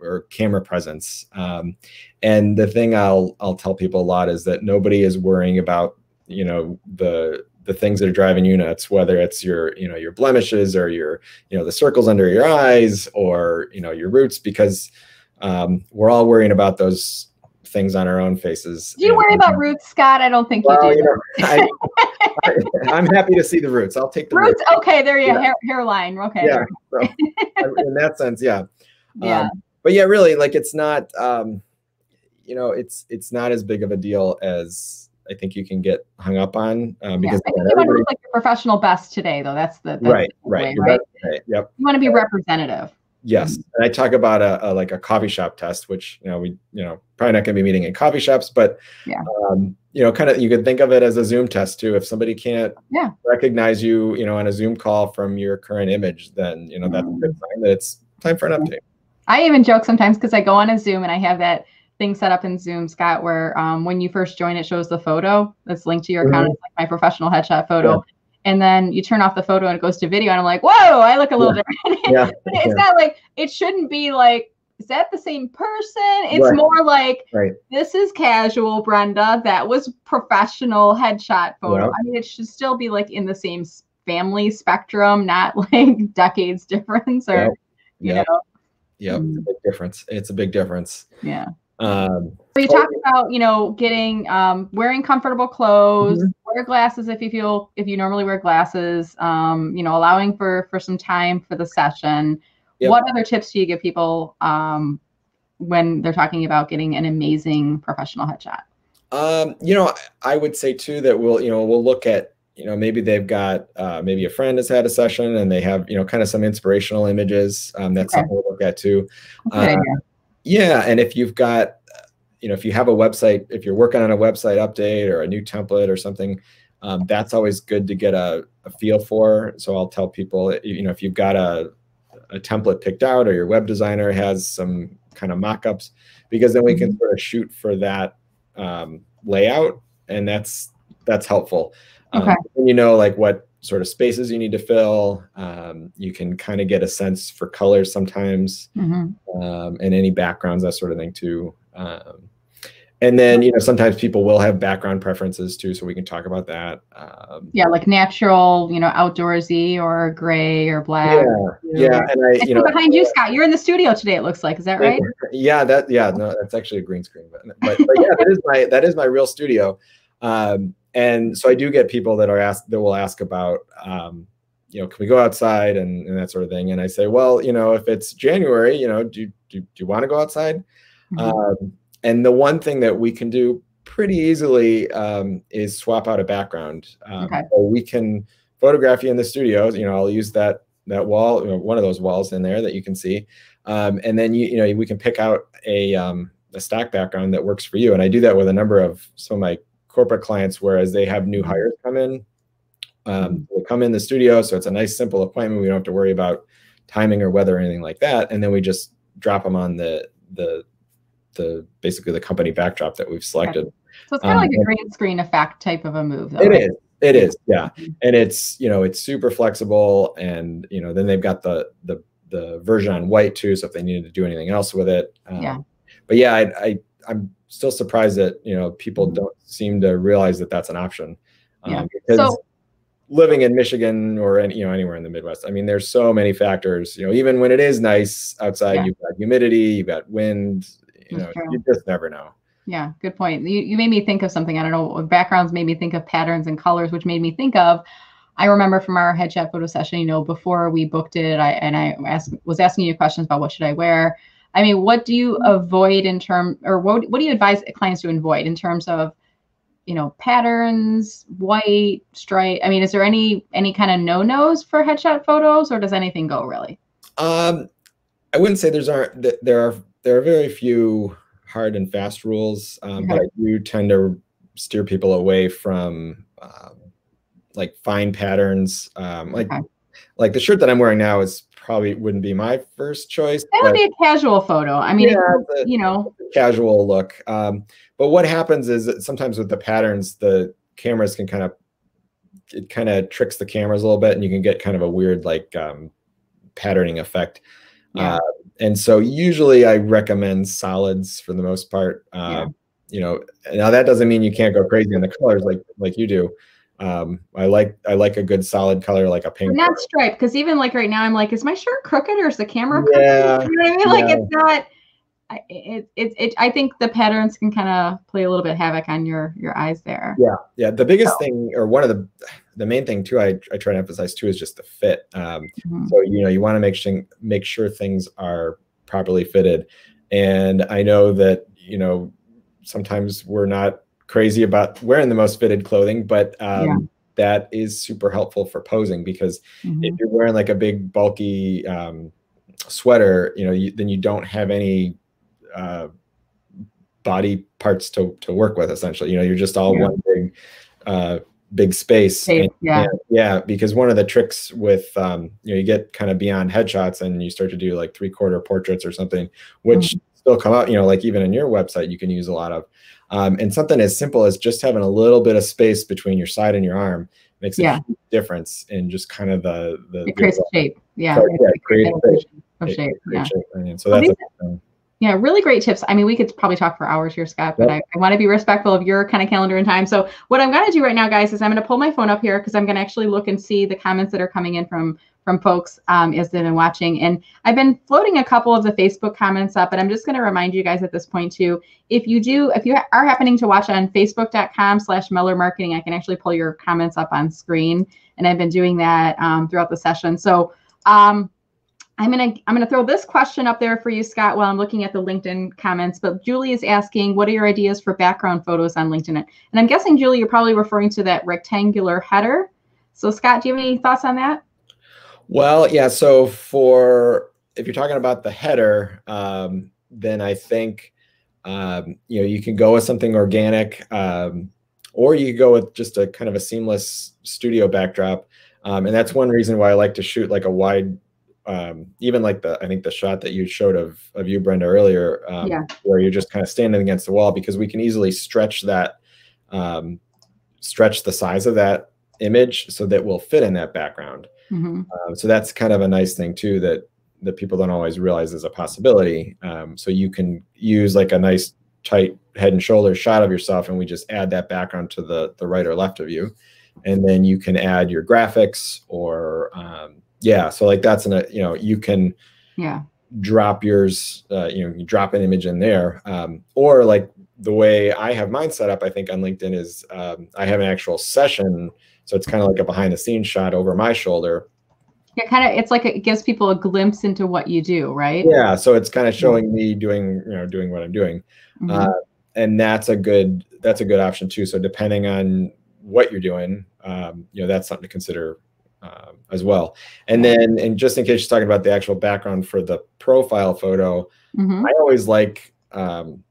or camera presence. Um, and the thing I'll I'll tell people a lot is that nobody is worrying about you know the the things that are driving you nuts, whether it's your you know your blemishes or your you know the circles under your eyes or you know your roots, because um, we're all worrying about those things on our own faces. Do you And- worry about roots, Scott? I don't think Well, you do. you know, I, am happy to see the roots. I'll take the Roots. Okay, there you Yeah. hair, hairline. Okay. Yeah. So, in that sense, yeah. Yeah. Um, but yeah, really, like it's not, um, you know, it's it's not as big of a deal as I think you can get hung up on um, yeah. because I think you want to look like your professional best today, though. That's the that's right, the right, way, right? best day, yep, You want to be representative. Yes. And I talk about a, a like a coffee shop test, which you know we you know probably not going to be meeting in coffee shops, but Yeah. um, you know, kind of you could think of it as a Zoom test too. If somebody can't Yeah. recognize you, you know, on a Zoom call from your current image, then you know that's a good sign that it's time for an update. I even joke sometimes because I go on a Zoom and I have that thing set up in Zoom, Scott, where um, when you first join, it shows the photo that's linked to your account. Mhm. It's like my professional headshot photo. And then you turn off the photo and it goes to video, and I'm like, whoa, I look a little different. Yeah, it's yeah. not like it shouldn't be like, is that the same person? It's Right. more like right. this is casual, Brenda. That was professional headshot photo. Yeah. I mean, it should still be like in the same family spectrum, not like decades difference or Yep. you Yep. know, Yep. It's a big difference. It's a big difference. yeah. Um, So you talk about, you know, getting um, wearing comfortable clothes, Mhm. wear glasses if you feel if you normally wear glasses, um, you know, allowing for for some time for the session. Yep. What other tips do you give people um, when they're talking about getting an amazing professional headshot? Um, you know, I would say too that we'll, you know, we'll look at, you know maybe they've got uh, maybe a friend has had a session and they have you know kind of some inspirational images um, that's okay. something to look at too uh, yeah and if you've got you know if you have a website if you're working on a website update or a new template or something um, that's always good to get a, a, feel for so i'll tell people you know if you've got a, a template picked out or your web designer has some kind of mock-ups because then we can mm-hmm. sort of shoot for that um, layout and that's that's helpful um, okay. Um, you know like what sort of spaces you need to fill. Um, you can kind of get a sense for colors sometimes mm-hmm. um, and any backgrounds that sort of thing too. Um, and then you know sometimes people will have background preferences too so we can talk about that. Um, yeah like natural you know outdoorsy or gray or black. Yeah yeah and i you know behind you scott. You're in the studio today it looks like is that right? yeah that yeah no that's actually a green screen but, but, but yeah that is my that is my real studio. Um, and so i do get people that are asked that will ask about um, you know can we go outside and, and that sort of thing and i say well you know if it's january you know do, do, do you want to go outside mm-hmm. um, and the one thing that we can do pretty easily um, is swap out a background. Um, okay. So we can photograph you in the studio. You know, I'll use that that wall, you know, one of those walls in there that you can see, um, and then you you know we can pick out a um, a stock background that works for you. And I do that with a number of some of my corporate clients, whereas they have new mm-hmm. hires come in. Um, mm-hmm. they come in the studio, so it's a nice simple appointment. We don't have to worry about timing or weather or anything like that, and then we just drop them on the the the basically the company backdrop that we've selected. Okay. So it's kind of um, like a green screen effect type of a move. Though, it right? is. It is. Yeah. And it's, you know, it's super flexible and, you know, then they've got the, the, the version on white too. So if they needed to do anything else with it. Um, yeah. But yeah, I, I, I'm still surprised that, you know, people mm-hmm. don't seem to realize that that's an option. Um, yeah. Because so, living in Michigan or any, you know anywhere in the Midwest. I mean, there's so many factors. You know, even when it is nice outside, yeah. you've got humidity, you've got wind, you know, you just never know. Yeah, good point. You, you made me think of something. I don't know. Backgrounds made me think of patterns and colors, which made me think of. I remember from our headshot photo session, you know, before we booked it, I and I asked was asking you questions about what should I wear. I mean, what do you avoid in term, or what what do you advise clients to avoid in terms of, you know, patterns, white, stripe? I mean, is there any any kind of no nos for headshot photos, or does anything go really? Um, I wouldn't say there's aren't there are there are very few hard and fast rules, um, okay. but I do tend to steer people away from um, like fine patterns. Um, like okay. like the shirt that I'm wearing now is probably wouldn't be my first choice. That would be a casual photo. I mean, yeah, it, you know, casual look. Um, but what happens is that sometimes with the patterns, the cameras can kind of it kind of tricks the cameras a little bit, and you can get kind of a weird like um, patterning effect. Yeah. Uh, and so usually I recommend solids for the most part. Uh, yeah. You know, now that doesn't mean you can't go crazy in the colors like like you do. Um, I like I like a good solid color like a pink. Not stripe because even like right now I'm like, is my shirt crooked or is the camera crooked? Yeah, you know what I mean? Like yeah. it's not. It, it, it, I think the patterns can kind of play a little bit havoc on your your eyes there. Yeah, yeah. The biggest so. thing, or one of the the main thing too, I, I try to emphasize too, is just the fit. Um, mm-hmm. So you know, you want to make sure make sure things are properly fitted. And I know that you know sometimes we're not crazy about wearing the most fitted clothing, but um, yeah. that is super helpful for posing because mm-hmm. if you're wearing like a big bulky um, sweater, you know, you, then you don't have any uh, body parts to to work with. Essentially, you know, you're just all yeah. one big uh, big space. and, yeah. yeah, because one of the tricks with um, you know, you get kind of beyond headshots and you start to do like three quarter portraits or something, which mm-hmm. Still come out, you know, like even in your website, you can use a lot of. Um, and something as simple as just having a little bit of space between your side and your arm makes a yeah. difference in just kind of the the it creates shape. Yeah. So, yeah, shape. Of shape. Yeah. Shape. And so that's yeah, really great tips. I mean, we could probably talk for hours here, Scott, but yep. I, I want to be respectful of your kind of calendar and time. So what I'm going to do right now, guys, is I'm going to pull my phone up here because I'm going to actually look and see the comments that are coming in from from folks um, as they've been watching. And I've been floating a couple of the Facebook comments up, but I'm just going to remind you guys at this point too, if you do, if you are happening to watch on facebook.com slash Meller Marketing, I can actually pull your comments up on screen. And I've been doing that um, throughout the session. So um, I'm gonna I'm gonna throw this question up there for you, Scott, while I'm looking at the LinkedIn comments. But Julie is asking, what are your ideas for background photos on LinkedIn? And I'm guessing, Julie, you're probably referring to that rectangular header. So, Scott, do you have any thoughts on that? Well, yeah. So for if you're talking about the header, um, then I think um, you know you can go with something organic, um, or you go with just a kind of a seamless studio backdrop. Um, and that's one reason why I like to shoot like a wide um, even like the I think the shot that you showed of of you Brenda earlier, um, yeah. where you're just kind of standing against the wall because we can easily stretch that um, stretch the size of that image so that will fit in that background. Mm-hmm. Uh, so that's kind of a nice thing too that that people don't always realize is a possibility. Um, so you can use like a nice tight head and shoulders shot of yourself, and we just add that background to the the right or left of you, and then you can add your graphics or um, yeah so like that's an you know you can yeah drop yours uh, you know you drop an image in there. Um, or like the way i have mine set up i think on linkedin is um, i have an actual session so it's kind of like a behind the scenes shot over my shoulder. Yeah kind of it's like it gives people a glimpse into what you do right? Yeah so it's kind of showing me doing you know doing what i'm doing. Mm-hmm. uh, and that's a good that's a good option too. So depending on what you're doing um, you know that's something to consider um, as well. And then, and just in case you're talking about the actual background for the profile photo, mm-hmm. I always like um,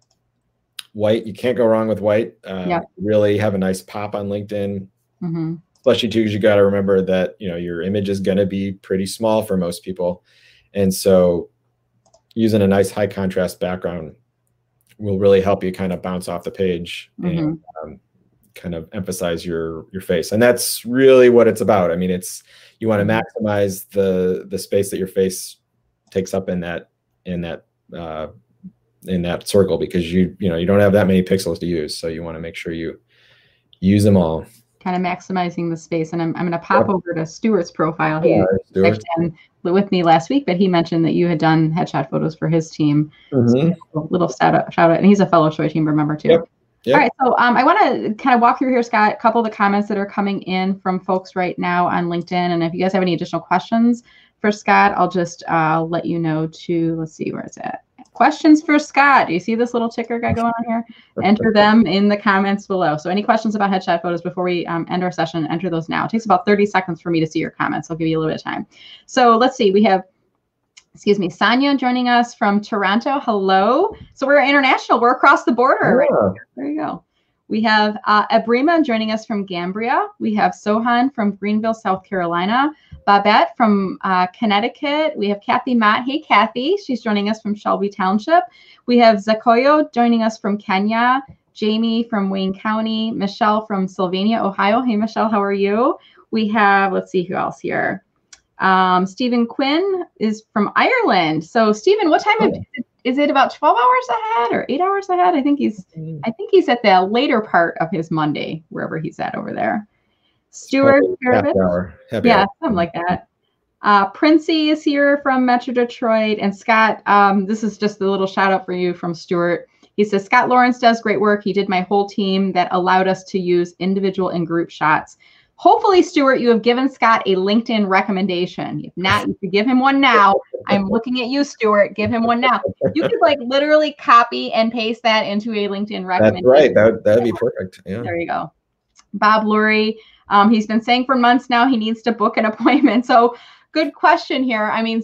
white. You can't go wrong with white. Uh, yeah. Really have a nice pop on LinkedIn. Mm-hmm. Especially too, you got to remember that you know your image is going to be pretty small for most people, and so using a nice high contrast background will really help you kind of bounce off the page mm-hmm. and um, kind of emphasize your your face. And that's really what it's about. I mean it's you want to mm-hmm. maximize the the space that your face takes up in that in that uh, in that circle because you you know you don't have that many pixels to use. So you want to make sure you use them all. Kind of maximizing the space. And i'm, I'm going to pop yep. over to stuart's profile. He yeah, with me last week but he mentioned that you had done headshot photos for his team. Mm-hmm. so little shout out, shout out and he's a fellow Troy team member too. Yep. Yep. All right, so um, I want to kind of walk through here, Scott, a couple of the comments that are coming in from folks right now on LinkedIn. And if you guys have any additional questions for Scott, I'll just uh, let you know to, let's see, where is it? Questions for Scott. Do you see this little ticker guy going on here? Enter them in the comments below. So any questions about headshot photos before we um, end our session, enter those now. It takes about 30 seconds for me to see your comments. I'll give you a little bit of time. So let's see, we have excuse me, Sanya joining us from Toronto. Hello. So we're international. We're across the border. Yeah. Right there you go. We have uh, Abrima joining us from Gambria. We have Sohan from Greenville, South Carolina. Babette from uh, Connecticut. We have Kathy Mott. Hey, Kathy. She's joining us from Shelby Township. We have Zakoyo joining us from Kenya. Jamie from Wayne County. Michelle from Sylvania, Ohio. Hey, Michelle, how are you? We have, let's see who else here. Um, Stephen Quinn is from Ireland. So, Stephen, what time oh. is, is it? About twelve hours ahead or eight hours ahead? I think he's. Mm. I think he's at the later part of his Monday, wherever he's at over there. Stuart. Happy yeah, hour. something like that. Uh, Princey is here from Metro Detroit, and Scott. Um, this is just a little shout out for you from Stuart. He says Scott Lawrence does great work. He did my whole team that allowed us to use individual and group shots. Hopefully, Stuart, you have given Scott a LinkedIn recommendation. If not, you could give him one now. I'm looking at you, Stuart. Give him one now. You could like literally copy and paste that into a LinkedIn recommendation. That's right. That that'd be perfect. Yeah. There you go. Bob Lurie. Um, he's been saying for months now he needs to book an appointment. So, good question here. I mean,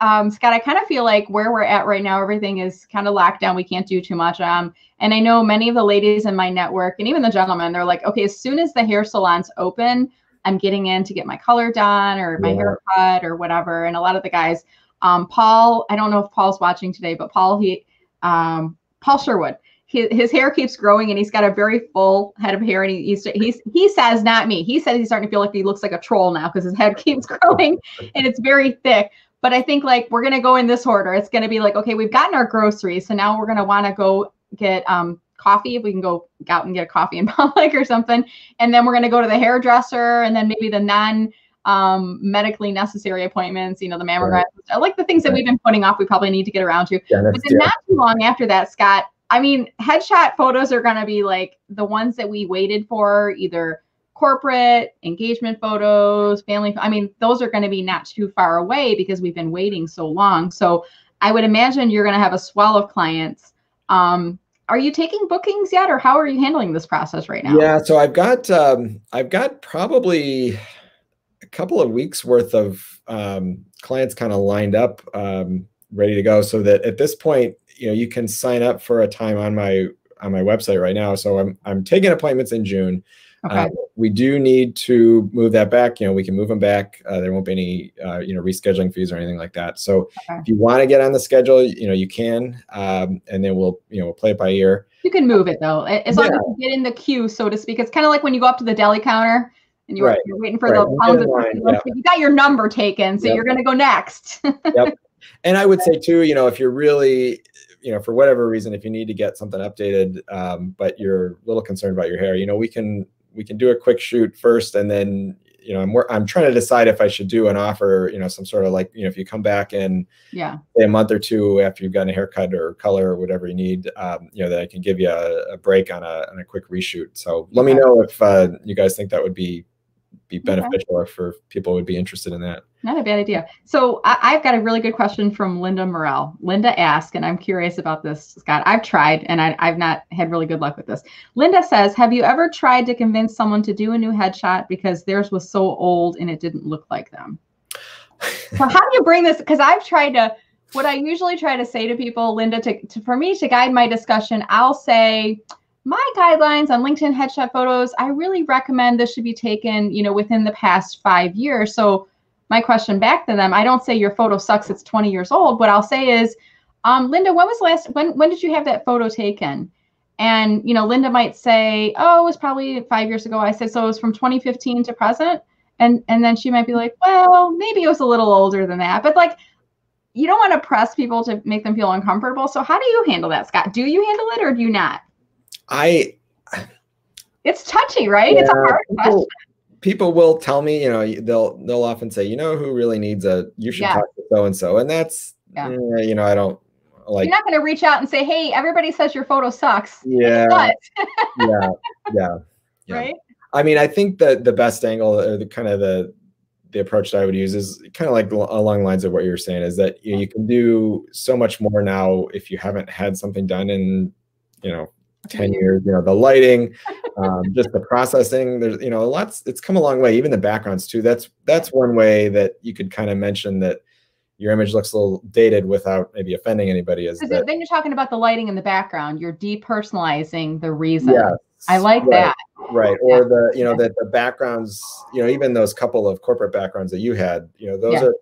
um, Scott, I kind of feel like where we're at right now, everything is kind of locked down. We can't do too much. Um, and I know many of the ladies in my network and even the gentlemen, they're like, okay, as soon as the hair salons open, I'm getting in to get my color done or my yeah. haircut or whatever. And a lot of the guys, um, Paul, I don't know if Paul's watching today, but Paul, he, um, Paul Sherwood, his, his hair keeps growing and he's got a very full head of hair and he, he's, he's he says not me he says he's starting to feel like he looks like a troll now because his head keeps growing and it's very thick but I think like we're gonna go in this order. It's gonna be like, okay, we've gotten our groceries, so now we're gonna want to go get um, coffee. If we can go out and get a coffee in public or something, and then we're gonna go to the hairdresser, and then maybe the non um, medically necessary appointments. You know, the mammograms, right. like the things that we've been putting off. We probably need to get around to. Yeah, but then yeah. not too long after that, Scott. I mean, headshot photos are gonna be like the ones that we waited for, either corporate engagement photos, family. I mean, those are going to be not too far away because we've been waiting so long. So I would imagine you're going to have a swell of clients. Um, are you taking bookings yet, or how are you handling this process right now? Yeah, so I've got um, I've got probably a couple of weeks worth of um, clients kind of lined up, um, ready to go. So that at this point, you know, you can sign up for a time on my on my website right now. So I'm I'm taking appointments in June. Okay. Uh, we do need to move that back. You know, we can move them back. Uh, there won't be any, uh, you know, rescheduling fees or anything like that. So okay. if you want to get on the schedule, you know, you can, um, and then we'll, you know, we'll play it by ear. You can move it though, as long yeah. as you get in the queue, so to speak. It's kind of like when you go up to the deli counter and you're, right. you're waiting for right. the pounds of line, yeah. you got your number taken, so yep. you're going to go next. yep. And I would say too, you know, if you're really, you know, for whatever reason, if you need to get something updated, um, but you're a little concerned about your hair, you know, we can we can do a quick shoot first, and then you know, I'm I'm trying to decide if I should do an offer, you know, some sort of like, you know, if you come back in yeah a month or two after you've gotten a haircut or color or whatever you need, um, you know, that I can give you a, a break on a on a quick reshoot. So let me know if uh, you guys think that would be be beneficial okay. for people who would be interested in that. Not a bad idea. So I, have got a really good question from Linda Morel. Linda asked, and I'm curious about this, Scott. I've tried and I, I've not had really good luck with this. Linda says, Have you ever tried to convince someone to do a new headshot because theirs was so old and it didn't look like them? so how do you bring this? Because I've tried to what I usually try to say to people, Linda, to, to, for me to guide my discussion, I'll say, my guidelines on LinkedIn headshot photos, I really recommend this should be taken, you know, within the past five years. So my question back to them, I don't say your photo sucks, it's 20 years old. What I'll say is, um, Linda, when was last when when did you have that photo taken? And you know, Linda might say, Oh, it was probably five years ago. I said, so it was from 2015 to present. And and then she might be like, Well, maybe it was a little older than that. But like you don't want to press people to make them feel uncomfortable. So how do you handle that, Scott? Do you handle it or do you not? I it's touchy, right? Yeah, it's a hard people, question. People will tell me, you know, they'll they'll often say, you know, who really needs a you should yeah. talk to so and so, and that's yeah. eh, you know, I don't like. You're not going to reach out and say, hey, everybody says your photo sucks. Yeah. yeah. Yeah. Yeah. Right. I mean, I think that the best angle or the kind of the the approach that I would use is kind of like along lines of what you were saying is that you, know, you can do so much more now if you haven't had something done in you know 10 years you know the lighting um, just the processing there's you know lots it's come a long way even the backgrounds too. That's that's one way that you could kind of mention that your image looks a little dated without maybe offending anybody is that, then you're talking about the lighting in the background you're depersonalizing the reason. Yes, i like right, that. Right or the you know that the backgrounds you know even those couple of corporate backgrounds that you had you know those yeah. are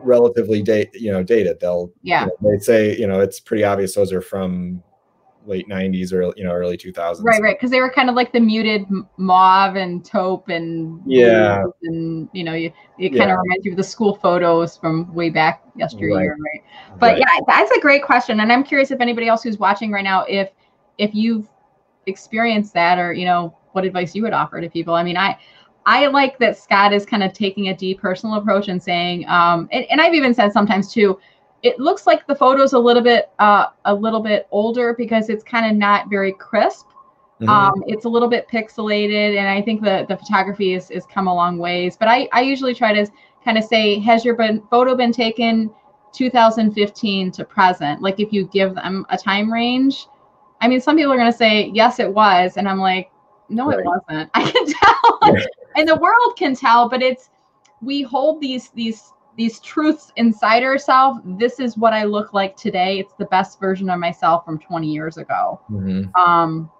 relatively date you know dated. They'll yeah. you know, they say you know it's pretty obvious those are from late 90s or you know early 2000s right right because they were kind of like the muted mauve and taupe and yeah and you know you, it kind yeah. of reminds you of the school photos from way back yesteryear right, right? but right. yeah that's a great question and i'm curious if anybody else who's watching right now if if you've experienced that or you know what advice you would offer to people i mean i I like that Scott is kind of taking a depersonal approach and saying, um, and, and I've even said sometimes too, it looks like the photo's a little bit uh, a little bit older because it's kind of not very crisp. Mm-hmm. Um, it's a little bit pixelated, and I think the the photography is is come a long ways. But I I usually try to kind of say, has your been, photo been taken 2015 to present? Like if you give them a time range. I mean, some people are going to say yes, it was, and I'm like, no, right. it wasn't. I can tell, and the world can tell, but it's we hold these these these truths inside ourselves. This is what I look like today. It's the best version of myself from 20 years ago. Mm-hmm. Um,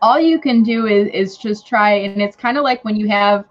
all you can do is, is just try, and it's kind of like when you have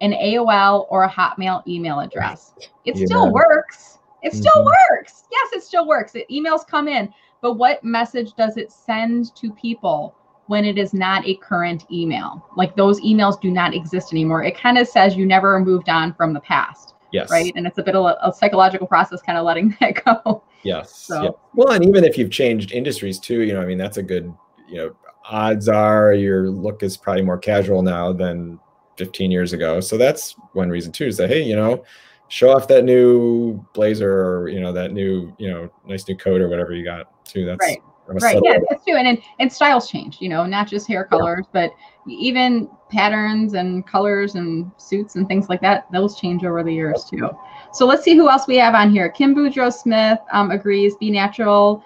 an AOL or a Hotmail email address. It yeah. still works. It mm-hmm. still works. Yes, it still works. It, emails come in, but what message does it send to people when it is not a current email? Like those emails do not exist anymore. It kind of says you never moved on from the past. Yes. Right. And it's a bit of a, a psychological process kind of letting that go. Yes. So. Yeah. Well, and even if you've changed industries too, you know, I mean, that's a good, you know, odds are your look is probably more casual now than 15 years ago. So that's one reason too, is that, hey, you know, show off that new blazer or, you know, that new, you know, nice new coat or whatever you got too. That's right. Right. Yeah, that's true. And, and and styles change. You know, not just hair colors, yeah. but even patterns and colors and suits and things like that. Those change over the years too. So let's see who else we have on here. Kim Boudreau Smith um, agrees. Be natural.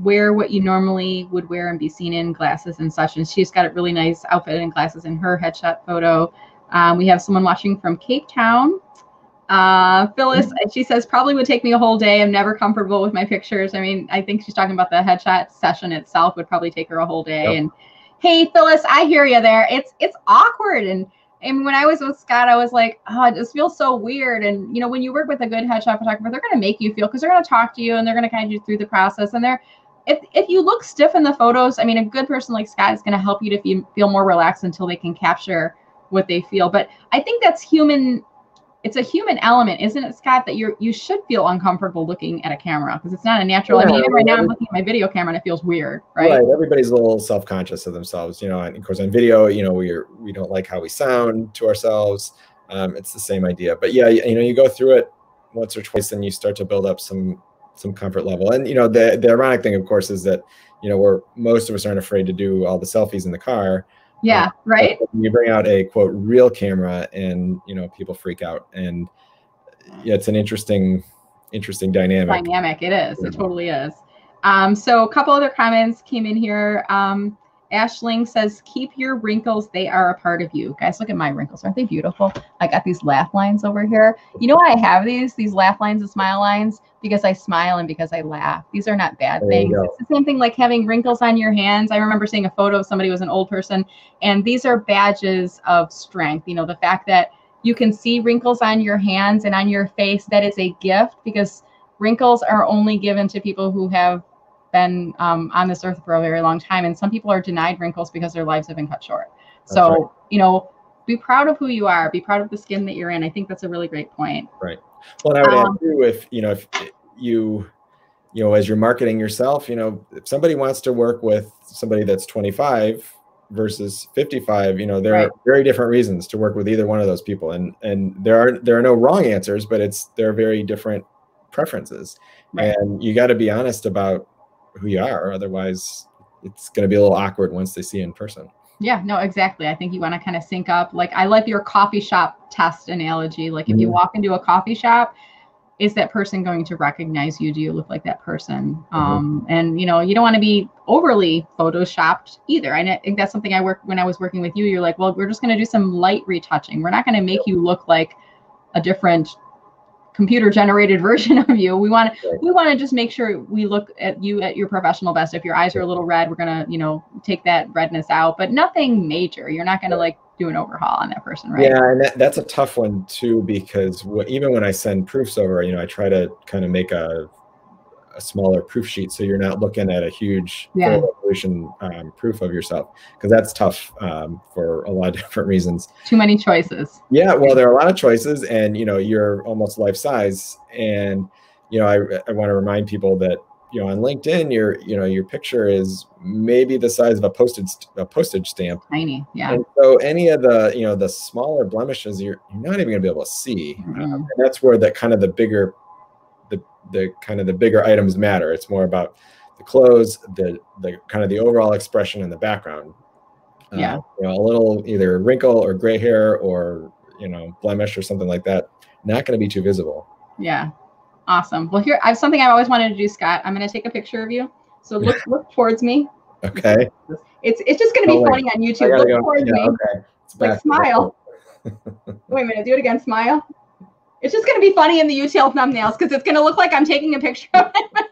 Wear what you normally would wear and be seen in glasses and such. And she's got a really nice outfit and glasses in her headshot photo. Um, we have someone watching from Cape Town. Uh, Phyllis, she says, probably would take me a whole day. I'm never comfortable with my pictures. I mean, I think she's talking about the headshot session itself would probably take her a whole day. Yep. And hey, Phyllis, I hear you there. It's it's awkward. And and when I was with Scott, I was like, oh, this feels so weird. And you know, when you work with a good headshot photographer, they're gonna make you feel because they're gonna talk to you and they're gonna guide you through the process. And they're if if you look stiff in the photos, I mean, a good person like Scott is gonna help you to feel, feel more relaxed until they can capture what they feel. But I think that's human it's a human element, isn't it, Scott? That you you should feel uncomfortable looking at a camera because it's not a natural. Yeah, I mean, right now I'm looking at my video camera and it feels weird, right? Right. Everybody's a little self conscious of themselves, you know. And of course, on video, you know, we we don't like how we sound to ourselves. Um, it's the same idea, but yeah, you, you know, you go through it once or twice, and you start to build up some some comfort level. And you know, the the ironic thing, of course, is that you know we're most of us aren't afraid to do all the selfies in the car yeah, um, right. You bring out a quote real camera, and you know people freak out, and yeah, it's an interesting, interesting dynamic. Dynamic, it is. It totally is. Um, so a couple other comments came in here. Um, Ashling says, keep your wrinkles. They are a part of you. Guys, look at my wrinkles. Aren't they beautiful? I got these laugh lines over here. You know why I have these, these laugh lines and smile lines? Because I smile and because I laugh. These are not bad there things. It's the same thing like having wrinkles on your hands. I remember seeing a photo of somebody who was an old person, and these are badges of strength. You know, the fact that you can see wrinkles on your hands and on your face, that is a gift because wrinkles are only given to people who have been um, on this earth for a very long time, and some people are denied wrinkles because their lives have been cut short. That's so, right. you know, be proud of who you are. Be proud of the skin that you're in. I think that's a really great point. Right. Well, and I would um, add too, if you know, if you, you know, as you're marketing yourself, you know, if somebody wants to work with somebody that's 25 versus 55 you know there right. are very different reasons to work with either one of those people and and there are there are no wrong answers but it's there are very different preferences right. and you got to be honest about who you are. Otherwise, it's going to be a little awkward once they see you in person. Yeah, no, exactly. I think you want to kind of sync up. Like I like your coffee shop test analogy. Like if mm-hmm. you walk into a coffee shop, is that person going to recognize you? Do you look like that person? Mm-hmm. Um, and you know, you don't want to be overly photoshopped either. And I think that's something I work when I was working with you. You're like, well, we're just going to do some light retouching. We're not going to make you look like a different computer generated version of you. We want to we want to just make sure we look at you at your professional best. If your eyes are a little red, we're gonna you know take that redness out, but nothing major. You're not gonna like do an overhaul on that person, right? Yeah, and that, that's a tough one too because even when I send proofs over, you know, I try to kind of make a a smaller proof sheet so you're not looking at a huge yeah. resolution um, proof of yourself because that's tough um, for a lot of different reasons. Too many choices. Yeah well there are a lot of choices and you know you're almost life size. And you know i, I want to remind people that you know on linkedin your you know your picture is maybe the size of a postage a postage stamp. Tiny yeah. And so any of the you know the smaller blemishes you're, you're not even going to be able to see. Mm-hmm. um, and that's where the kind of the bigger the the kind of the bigger items matter. It's more about the clothes, the the kind of the overall expression in the background. Uh, yeah. Uh, you know, a little either wrinkle or gray hair or you know blemish or something like that. Not going to be too visible. Yeah. Awesome. Well, here I have something I've always wanted to do, Scott. I'm going to take a picture of you. So look look towards me. Okay. It's it's just going to be oh, funny on YouTube. Look go. towards yeah, me. Okay. like smile. Wait a minute. Do it again. Smile. It's just going to be funny in the UTL thumbnails because it's going to look like I'm taking a picture of it.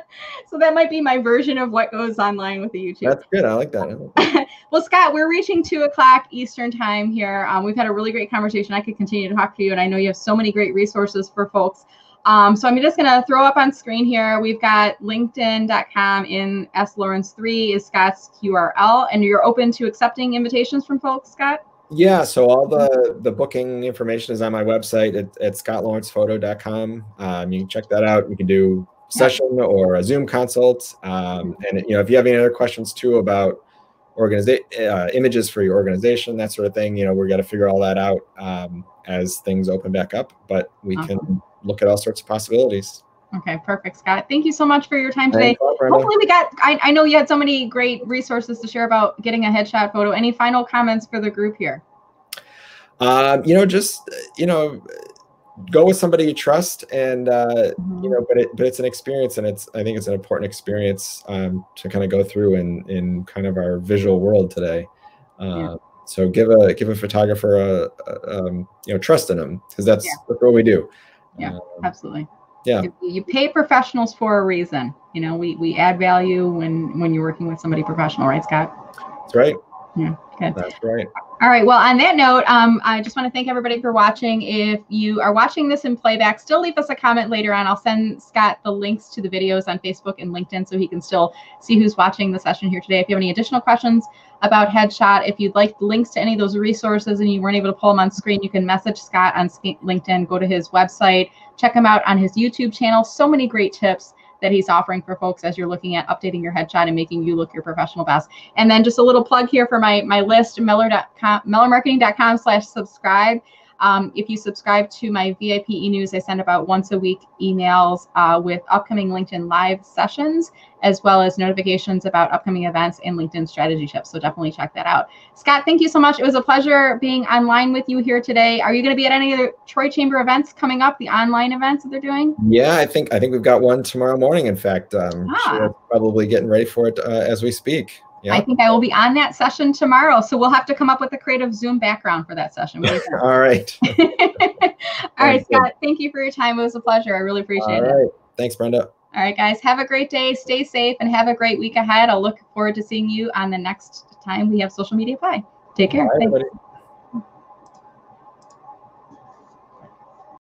so that might be my version of what goes online with the YouTube. That's good. I like that. well, Scott, we're reaching two o'clock Eastern time here. Um, we've had a really great conversation. I could continue to talk to you, and I know you have so many great resources for folks. Um, so I'm just going to throw up on screen here. We've got LinkedIn.com in S Lawrence 3 is Scott's URL, and you're open to accepting invitations from folks, Scott? Yeah, so all the the booking information is on my website at, at scottlawrencephoto.com. Um, you can check that out. We can do session or a Zoom consult. Um, and you know, if you have any other questions too about organization uh, images for your organization, that sort of thing, you know, we're got to figure all that out um, as things open back up. But we awesome. can look at all sorts of possibilities. Okay, perfect, Scott. Thank you so much for your time today. Hopefully, we got. I, I know you had so many great resources to share about getting a headshot photo. Any final comments for the group here? Um, you know, just you know, go with somebody you trust, and uh, mm-hmm. you know, but it but it's an experience, and it's I think it's an important experience um, to kind of go through in in kind of our visual world today. Uh, yeah. So give a give a photographer a, a um, you know trust in them because that's, yeah. that's what we do. Yeah, um, absolutely yeah. You pay professionals for a reason. You know we we add value when when you're working with somebody professional right scott? That's right. Yeah good. that's right. All right well on that note um, i just want to thank everybody for watching. If you are watching this in playback still leave us a comment later on. I'll send scott the links to the videos on facebook and linkedin so he can still see who's watching the session here today. If you have any additional questions about headshot if you'd like links to any of those resources and you weren't able to pull them on screen you can message scott on linkedin go to his website Check him out on his YouTube channel. So many great tips that he's offering for folks as you're looking at updating your headshot and making you look your professional best. And then just a little plug here for my my list, Meller.com, MellerMarketing.com slash subscribe. Um, if you subscribe to my VIP e-news, I send about once a week emails uh, with upcoming LinkedIn live sessions, as well as notifications about upcoming events and LinkedIn strategy tips. So definitely check that out. Scott, thank you so much. It was a pleasure being online with you here today. Are you going to be at any of the Troy Chamber events coming up, the online events that they're doing? Yeah, I think I think we've got one tomorrow morning. In fact, um, ah. sure probably getting ready for it uh, as we speak. Yeah. I think I will be on that session tomorrow. So we'll have to come up with a creative Zoom background for that session. All right. All right, Scott. Thank you for your time. It was a pleasure. I really appreciate All it. All right. Thanks, Brenda. All right, guys. Have a great day. Stay safe and have a great week ahead. I'll look forward to seeing you on the next time we have Social Media Pie. Take care.